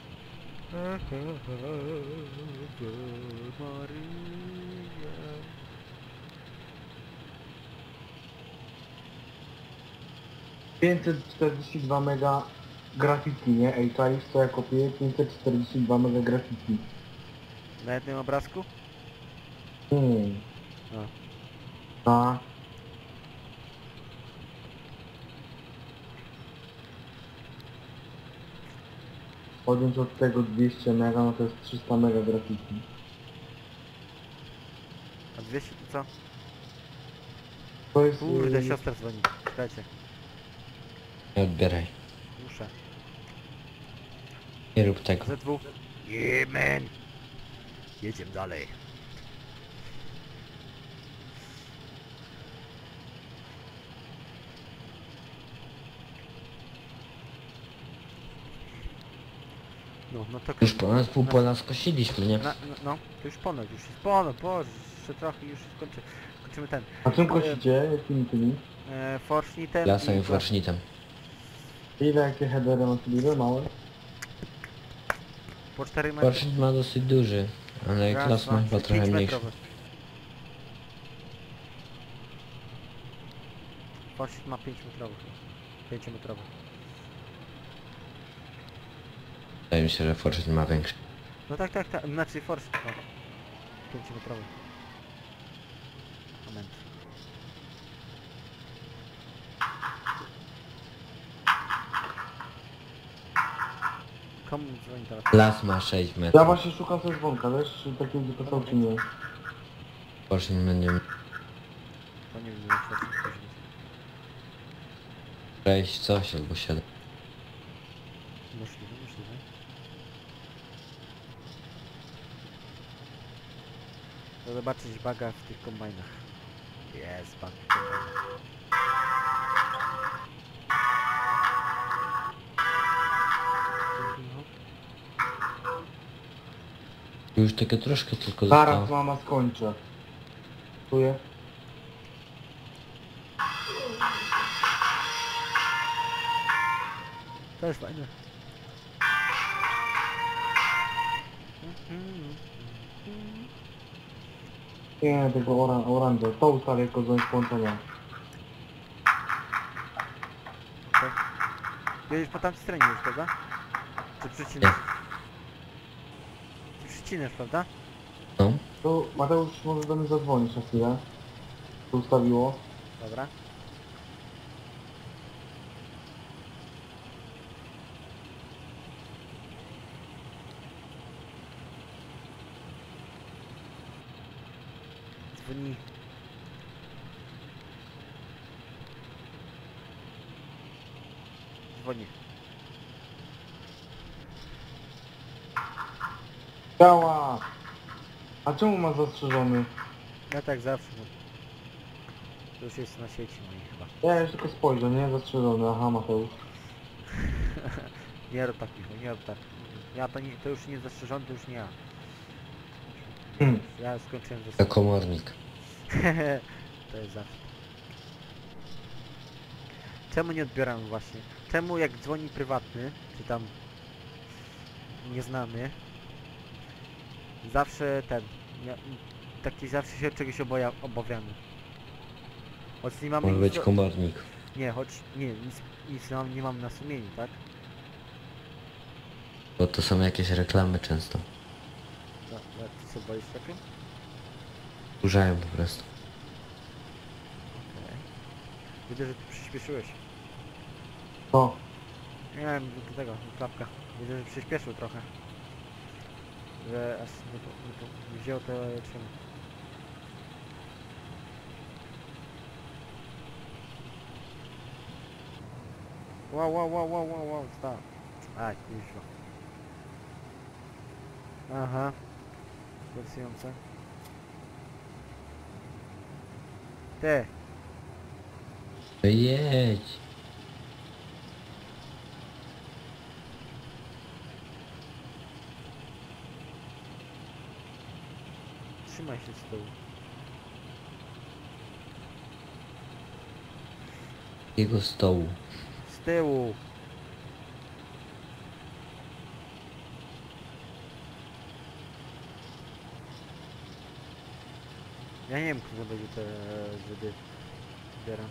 Maria.
Pięćset czterdzieści dwa mega grafiki, nie? Ej, czaisz co ja kopiuję? 542 mega grafiki.
Na jednym obrazku?
Hmm.
A.
A. Odjąć od tego 200 mega, no to jest 300 mega grafiki.
A 200 to co?
To jest...
Kurde,
y,
siostra dzwoni. Czekajcie,
Nie odbieraj.
muszę.
Nie rób tego.
Ze dwóch. Yeah, man. Jedziemy dalej. No, no to
Już ponad pół pola skosiliśmy, nie?
Na, no, no, to już ponad, już jest ponad, boże, jeszcze trochę już skończy, kończymy ten.
A czym kosicie? Jakimi tymi?
E, forsznitem
Lasem i forsznitem.
Ile jakie headery macie duże, małe?
po 4 metry.
Forsznik ma dosyć duży, ale
Raz,
klas
dwa,
ma chyba
trzy,
trochę mniejszy.
metrowy. Forsznik ma 5 metrowych. 5 metrowy.
Wydaje mi się, że forsznik ma większy.
No tak, tak, tak, znaczy forsznik ma 5 metrowy. Moment. Komu dzwoni teraz?
Las ma 6
Ja
metrów.
właśnie szukam sobie dzwonka, wiesz, czy takiego wypasał czy nie.
Forsznik będzie
To nie wiem, jak forsznik później.
6 coś albo 7.
zobaczyć baga w tych kombajnach. Jest bug.
Już takie troszkę tylko zostało.
Zaraz mama skończę. Czuję?
Też fajnie. Mm-hmm.
Nie, tego oran oranża. To ustawię jako zdolność połączenia.
Jedziesz po tamtej stronie już, prawda? Czy przycinasz? Czy przycinasz, prawda?
No,
To Mateusz może do mnie zadzwonić na chwilę. To ustawiło.
Dobra. Dzwoni. Dzwoni.
Działa! A czemu ma zastrzeżony?
Ja tak zawsze. No. To już jest na sieci mojej chyba.
Ja już tylko spojrzę, nie? Zastrzeżony, aha Mateusz.
Nie rób tak, Michał, nie rób tak. Ja to, nie, to już nie zastrzeżony, to już nie ja.
Hmm.
Ja skończyłem zastrzeżony.
komornik.
to jest zawsze. Czemu nie odbieram właśnie? Czemu jak dzwoni prywatny, czy tam nieznany, zawsze ten, ja, taki zawsze się czegoś oboja, obawiamy. Choć nie mamy
Może
nic
być
do-
komornik.
Nie, choć nie, nic, nic mam, nie mam na sumieniu, tak?
Bo to są jakieś reklamy często.
No, no, ty co boisz takim?
Burzają po prostu.
Okej. Widzę, że ty przyspieszyłeś.
To.
Nie wiem, do tego, do klapka. Widzę, że przyspieszył trochę. Że aż nie, po, nie, po, wziął to czym. Wow, wow, wow, wow, wow, wow, stop. Aj, kuźwa. Aha. Interesujące. Ty,
jedź!
Trzymaj się z tyłu.
Jego stołu.
Z tyłu. Ja nie wiem, kto będzie te Żydy zbiera.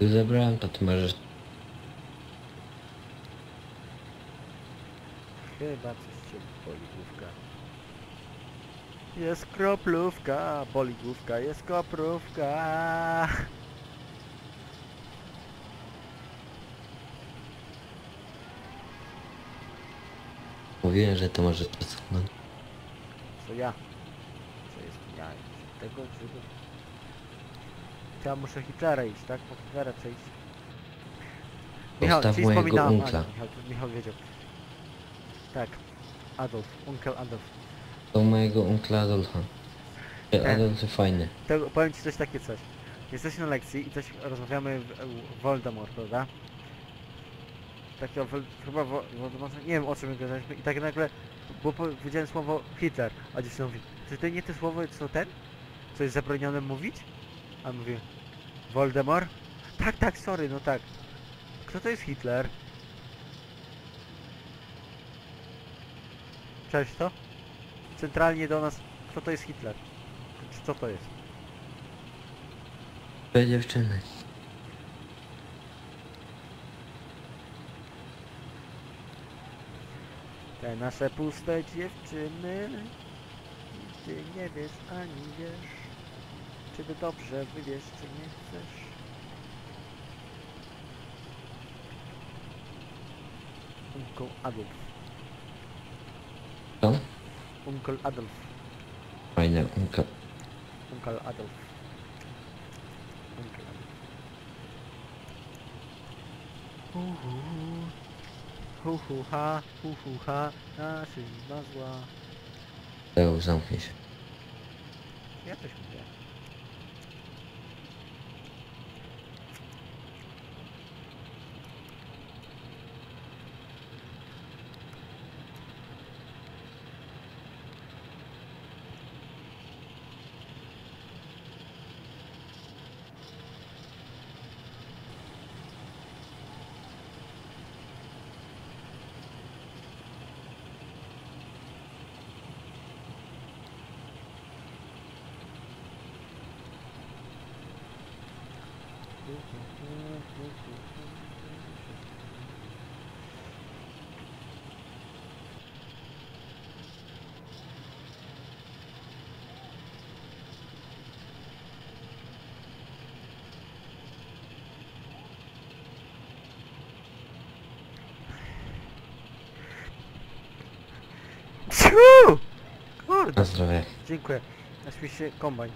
Już zebrałem, to ty możesz...
Chyba coś cię boli główka. Jest kroplówka, boli główka, jest koprówka.
Mówiłem, że to może przesunąć.
Co ja? Co jest ja? Tego Żydu? Ja muszę Hitlera iść, tak? Po Hitlera przejść.
Postaw
ci
mojego
wspominałem,
unkla.
ale Michał, Michał wiedział. Tak. Adolf, unkel Adolf.
Do mojego unkla Adolfa.
E.
Adolf jest fajny.
To, powiem ci coś takie coś. Jesteśmy na lekcji i coś rozmawiamy w, w Voldemort, prawda? Takiego, chyba Vo- Voldemort, nie wiem o czym my gadaliśmy i tak nagle było powiedziałem słowo Hitler, a dziewczyna mówi, czy to nie to słowo co ten? Co jest zabronione mówić? A mówię, Voldemort? Tak, tak, sorry, no tak. Kto to jest Hitler? Cześć to? Centralnie do nas, kto to jest Hitler? Czy co to jest?
Dwie dziewczyny.
Te nasze puste dziewczyny Ty nie wiesz ani wiesz Czy ty dobrze wywiesz, czy nie chcesz Uncle Adolf? Uncle Adolf.
Fajny unkla.
Uncle Adolf. Uncle Adolf. Hu hu hu. Hu ha hu hu ha. Naszyjna zła.
Leo, zamknij się.
Ja coś mówię
Zdrowie.
dziękuję. Aż mi się kombajn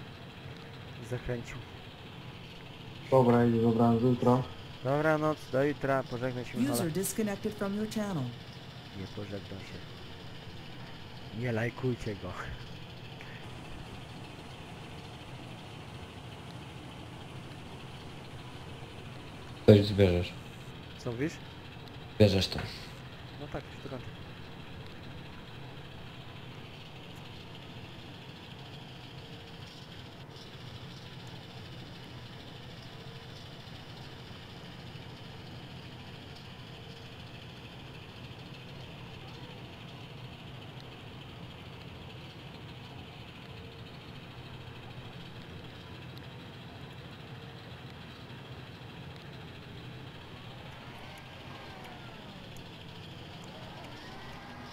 zakręcił.
Dobra, idzie, dobra, do jutra.
Dobranoc, do jutra, pożegnaj się Michale.
User disconnected from your channel.
Nie pożegnam się. Nie lajkujcie go.
To już zbierzesz.
Co mówisz?
Bierzesz to.
No tak, już to kończę.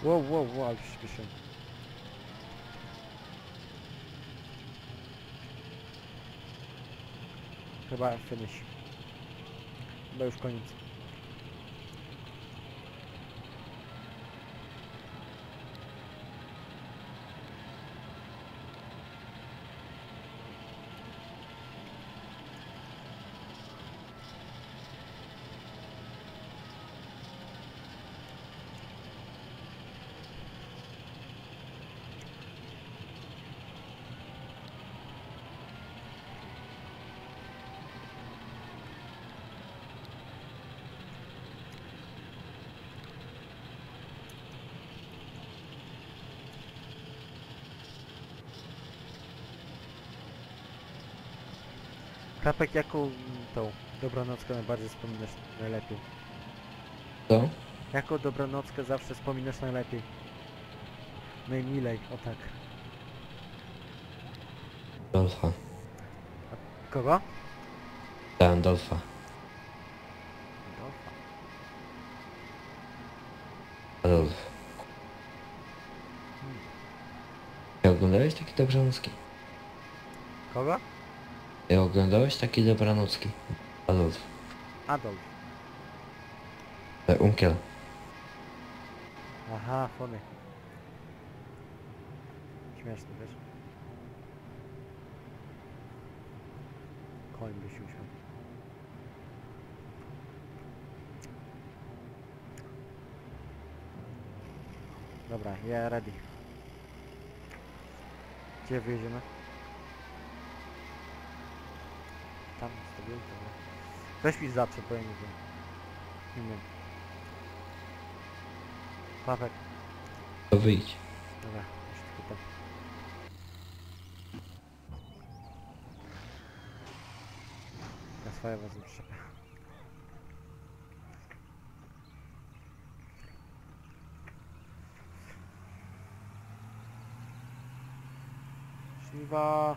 Wow, wow, wow, śpieszyłem. Chyba finish. Chyba już. Klapek, jaką tą dobranockę najbardziej wspominasz najlepiej?
Co?
Jaką dobranockę zawsze wspominasz najlepiej? Najmilej, o tak.
Dolfa.
Kogo?
Dałem Dolfa.
Dolfa.
Adolf. Ja oglądałeś taki dobranocki?
Kogo?
Ja oglądałeś taki dobranocki? Adolf.
Adolf.
E, Unkiel.
Aha, fony. Śmieszne, wiesz? Koń by się uśmiał. Dobra, ja ready. Gdzie wyjedziemy? Tam stawiłem to. Weź mi zawsze, bo ja nie wiem. Nie wiem.
To wyjdź.
Dobra, już tylko tak. Na swoje przyczepę. Żniwa.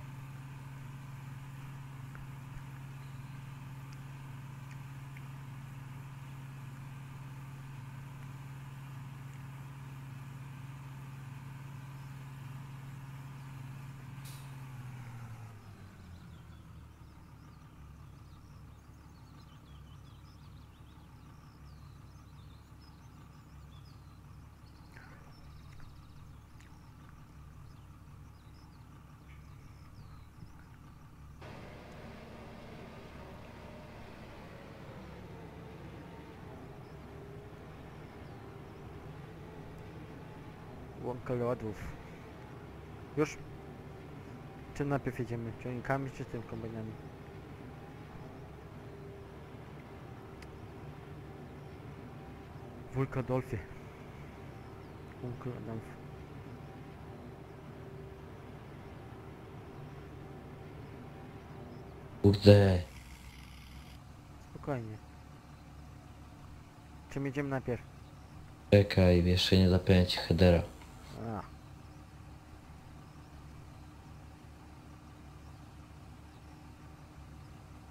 Łąka lodów. Już? Czy najpierw jedziemy? Ciągnikami czy tym kombajnami? Wujka Dolfie. Onkel Adolf.
Kurde.
Spokojnie. Czym jedziemy najpierw?
Czekaj, jeszcze nie ci headera.
A.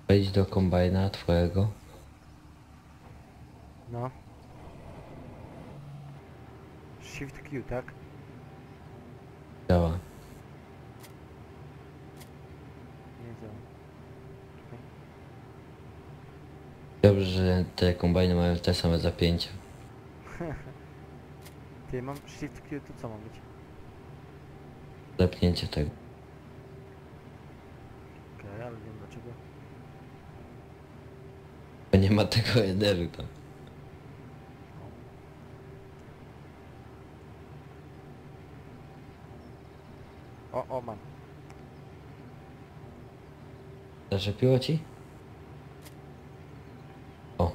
Wejdź do kombajna twojego.
No. Shift Q, tak?
Działa.
Nie działa. Czekaj.
Dobrze, że te kombajny mają te same zapięcia.
Ty, mam Shift Q, to co ma być?
Zepnięcie tego.
Okej, ale wiem dlaczego.
Bo nie ma tego headeru tam.
O, o, mam.
Zaczepiło ci? O.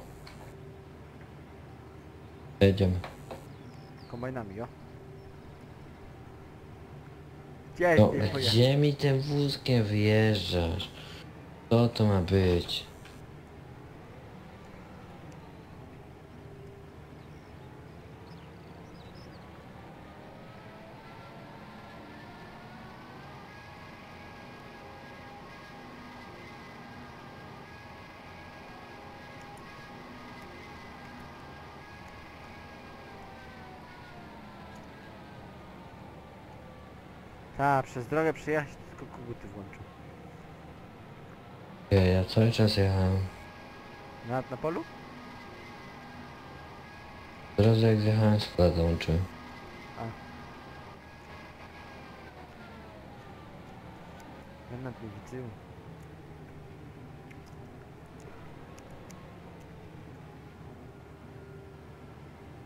Jedziemy.
Kombajnami, jo. Gdzie
No,
ty pojechałeś?
gdzie mi tym wózkiem wyjeżdżasz? Co to ma być?
Ta, przez drogę przyjechać, tylko koguty włączył.
Ja, ja cały czas jechałem.
Na, na polu?
Teraz jak zjechałem pola dołączyłem.
A. Ja na drugi tył.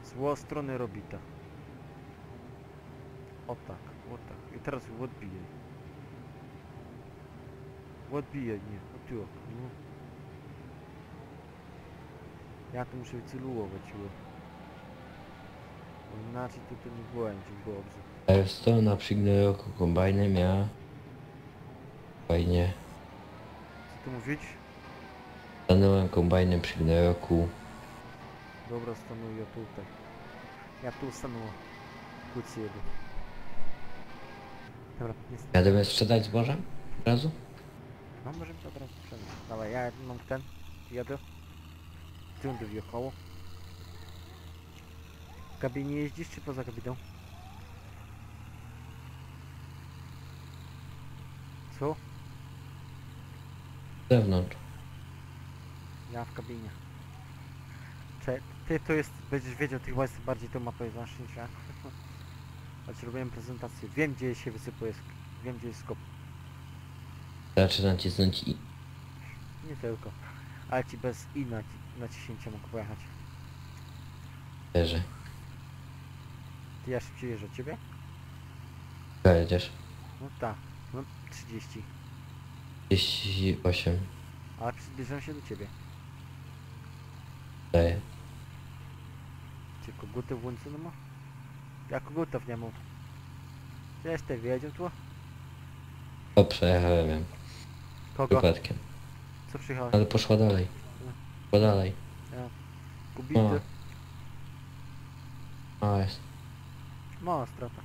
Zło strony robita. O tak, tak. I teraz odbijaj. Odbijaj, nie, o tyłek, no. Ja tu muszę wycelować. Bo inaczej to nie będzie dobrze.
A już to na przygnojoku kombajnem ja... Fajnie.
Co tu mówić?
Stanąłem kombajnem przy gnojoku.
Dobra, stanuję tutaj. Ja tu stanąłem. Kuc jeду. Dobra, jest.
Jademy sprzedać zbożem? Od razu?
No możemy to od razu sprzedać. Dawaj, ja mam ten. Jadę. Ty będę wjechało. W kabinie jeździsz czy poza kabiną? Co?
Z zewnątrz.
Ja w kabinie. Cze ty to jest, będziesz wiedział, ty chyba jest bardziej tą mapę znasz niż ja. Ci robiłem prezentację. Wiem gdzie się wysypuje, sk- wiem gdzie jest skop.
Raczej nacisnąć i...
Nie tylko. Ale ci bez i naci naciśnięcia mogę pojechać.
Leży.
Ty ja szybciej jeżdżę od ciebie?
Jedziesz.
No tak. No 30.
38.
Ale przybliżam się do ciebie.
Daję.
Czy koguty włączy no ma? Ja kogutów nie mam. Cześć, ty wiedział tu?
O, przejechałem ją.
Kogo?
Przypadkiem.
Co przyjechałeś?
Ale poszła dalej. Poszła dalej.
Kubity?
O. O, jest.
Mała strata.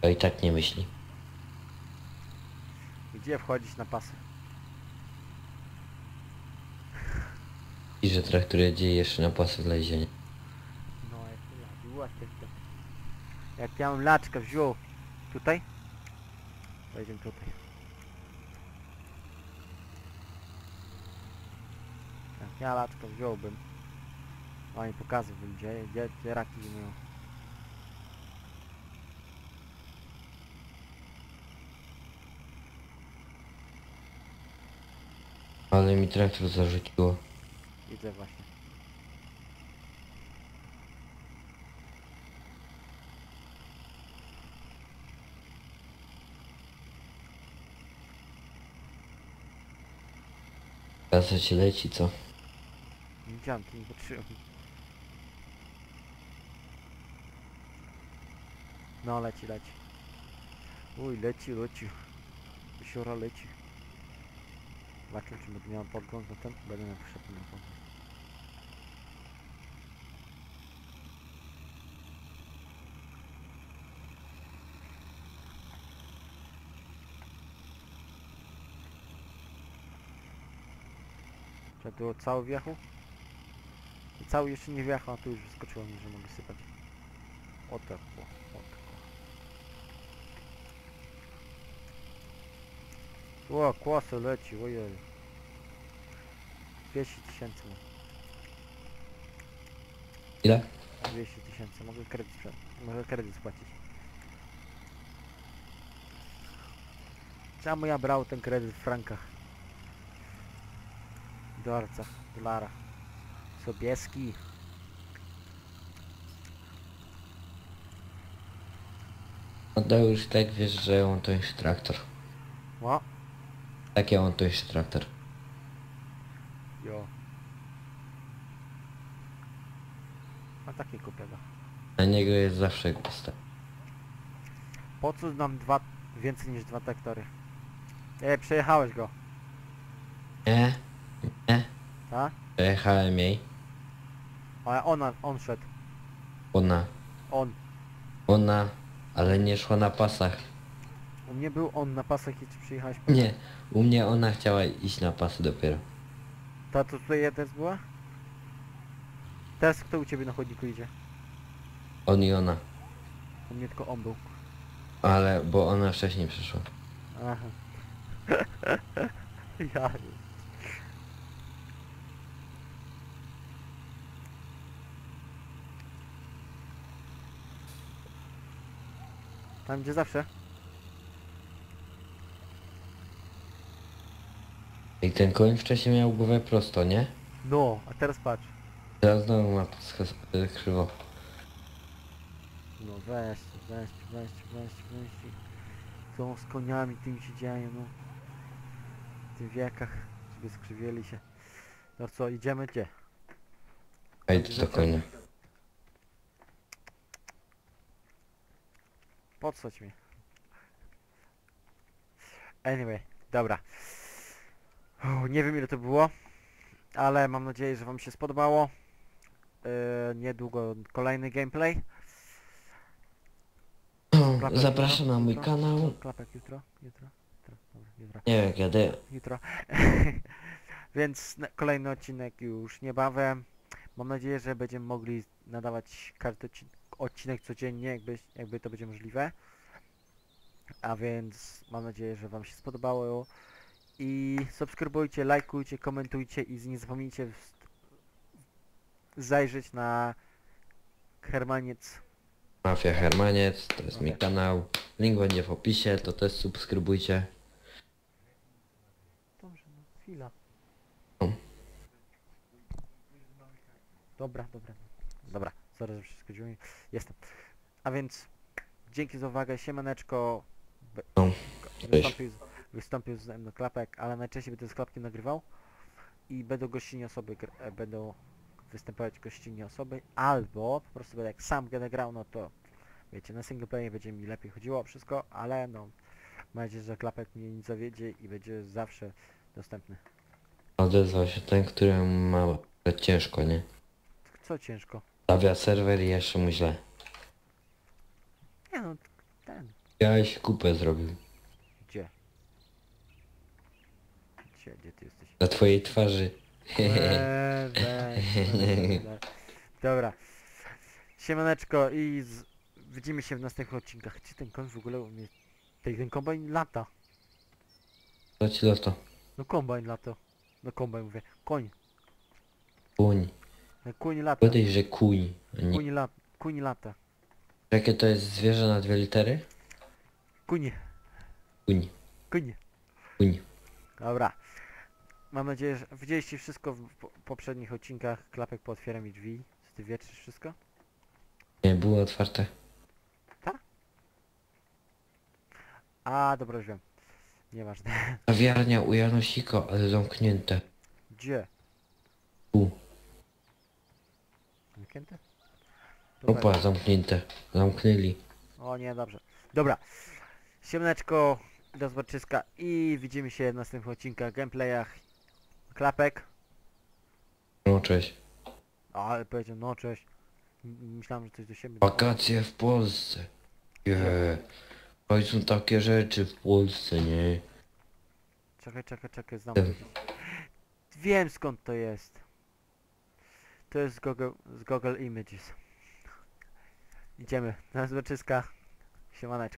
To i tak nie myśli.
Gdzie wchodzić na pasy?
I że traktor jedzie i jeszcze na pasy wlezie. nie?
No jak to ja, była to. Jak ja mam laczkę wziął tutaj? Wejdziemy tutaj. Jak ja laczkę wziąłbym, oni pokazałbym gdzie, gdzie, gdzie raki mają.
Ale mi traktor zarzuciło.
Widzę właśnie.
Kasa ci leci, co?
Nie widziałem, to nie patrzyłem. No leci, leci. Uj, leci, leci. Siora leci. Zobaczymy, czy będę miał podgląd na ten. Będę miał przepłynął podgląd. Czy było cały wjechał? Cały jeszcze nie wjechał, a tu już wyskoczyło mi, że mogę sypać. O tak, o. O, kłosy leci, ojej. 200 tysięcy.
Ile?
200 tysięcy, mogę kredyt sprzedać. Mogę kredyt spłacić. Czemu ja brał ten kredyt w frankach? Dolarcach, dolarach. Sobieski.
Mateusz, tak wiesz, że on to jest traktor. Takie on to jest traktor.
jo. A taki kupię go.
Na niego jest zawsze puste.
Po co nam dwa, więcej niż dwa traktory? Ej, przejechałeś go,
Nie? Nie?
tak?
Przejechałem jej.
Ale ona, on szedł.
Ona.
On.
Ona. Ale nie szła na pasach.
U mnie był on na pasach i czy przyjechałeś?
Nie. U mnie ona chciała iść na pasy dopiero.
Ta to tutaj jest była? Teraz kto u ciebie na chodniku idzie?
On i ona.
U mnie tylko on był.
Ale, bo ona wcześniej przyszła.
Aha. ja. Tam gdzie zawsze?
I ten koń wcześniej miał głowę prosto, nie?
No, a teraz patrz.
Teraz znowu ma sch- y, krzywo.
No weź, weź, weź, weź, weź. Co z koniami tym się dzieje, no. W tych wiekach, żeby skrzywieli się. No co, idziemy gdzie?
Wejdź do konia.
Podsać mnie. Anyway, dobra. Uff, nie wiem ile to było, ale mam nadzieję, że wam się spodobało. Yy, niedługo kolejny gameplay. Klapek
Zapraszam
jutro?
na mój
Jutro?
kanał.
Klapek jutro? Jutro? Jutro, dobra, jutro.
Nie wiem, kiedy.
jutro. Więc kolejny odcinek już niebawem. Mam nadzieję, że będziemy mogli nadawać każdy odci- odcinek codziennie, jakby, jakby to będzie możliwe. A więc mam nadzieję, że Wam się spodobało. I subskrybujcie, lajkujcie, komentujcie i nie zapomnijcie zajrzeć na Hermaniec.
Mafia Hermaniec, to jest mój
Okej.
kanał. Link będzie w opisie, to też subskrybujcie.
Dobrze, no chwila.
No.
Dobra, dobra. Dobra, sorry, że przeszkodziło mi. Jestem. A więc dzięki za uwagę, siemaneczko.
No,
Wystąpił, z- mną klapek, ale najczęściej będę z klapkiem nagrywał. I będą gościnnie osoby, e, będą występować gościnnie osoby, albo po prostu będę jak sam będę grał, no to wiecie, na single player będzie mi lepiej chodziło wszystko, ale no mam nadzieję, że klapek mnie nie zawiedzie i będzie zawsze dostępny.
odezwał się ten, który ma ciężko, nie?
Co ciężko?
Stawia serwer i jeszcze mu źle.
Nie no, ten.
Jaś kupę zrobił.
Gdzie? Gdzie, gdzie ty jesteś?
Na twojej twarzy.
Eee, weź, weź, weź. Dobra. Siemaneczko i z... widzimy się w następnych odcinkach. Czy ten koń w ogóle u mnie... Tej, ten kombajn lata.
Co ci loto?
No kombajn lata. No kombajn mówię. Koń.
Kuń.
No, Kuń lata.
Podejdź, że kuń. a nie-
Kuń lata. Kuń lata.
Jakie to jest zwierzę na dwie litery?
Kuń.
Kuń.
Kuń.
Kuń.
Dobra. Mam nadzieję, że widzieliście wszystko w po- poprzednich odcinkach. Klapek pootwiera mi drzwi. Czy ty wietrzysz wszystko?
Nie, było otwarte.
A, dobra, już wiem. Nieważne.
Kawiarnia u Janosika, ale zamknięte.
Gdzie?
U.
Zamknięte? Dobra,
Opa, zamknięte. Zamknęli.
O nie, dobrze. Dobra. Siemneczko, do zobaczyska i widzimy się w następnych odcinkach, gameplayach. Klapek.
No cześć.
Ale powiedział, no cześć. Myślałem, że coś do siebie.
Wakacje w Polsce. Yeah. Oj, są takie rzeczy w Polsce, nie?
Czekaj, czekaj, czekaj, znam.
Em.
Wiem skąd to jest. To jest z Google, z Google Images. Idziemy na złoczyska. Siemaneczko.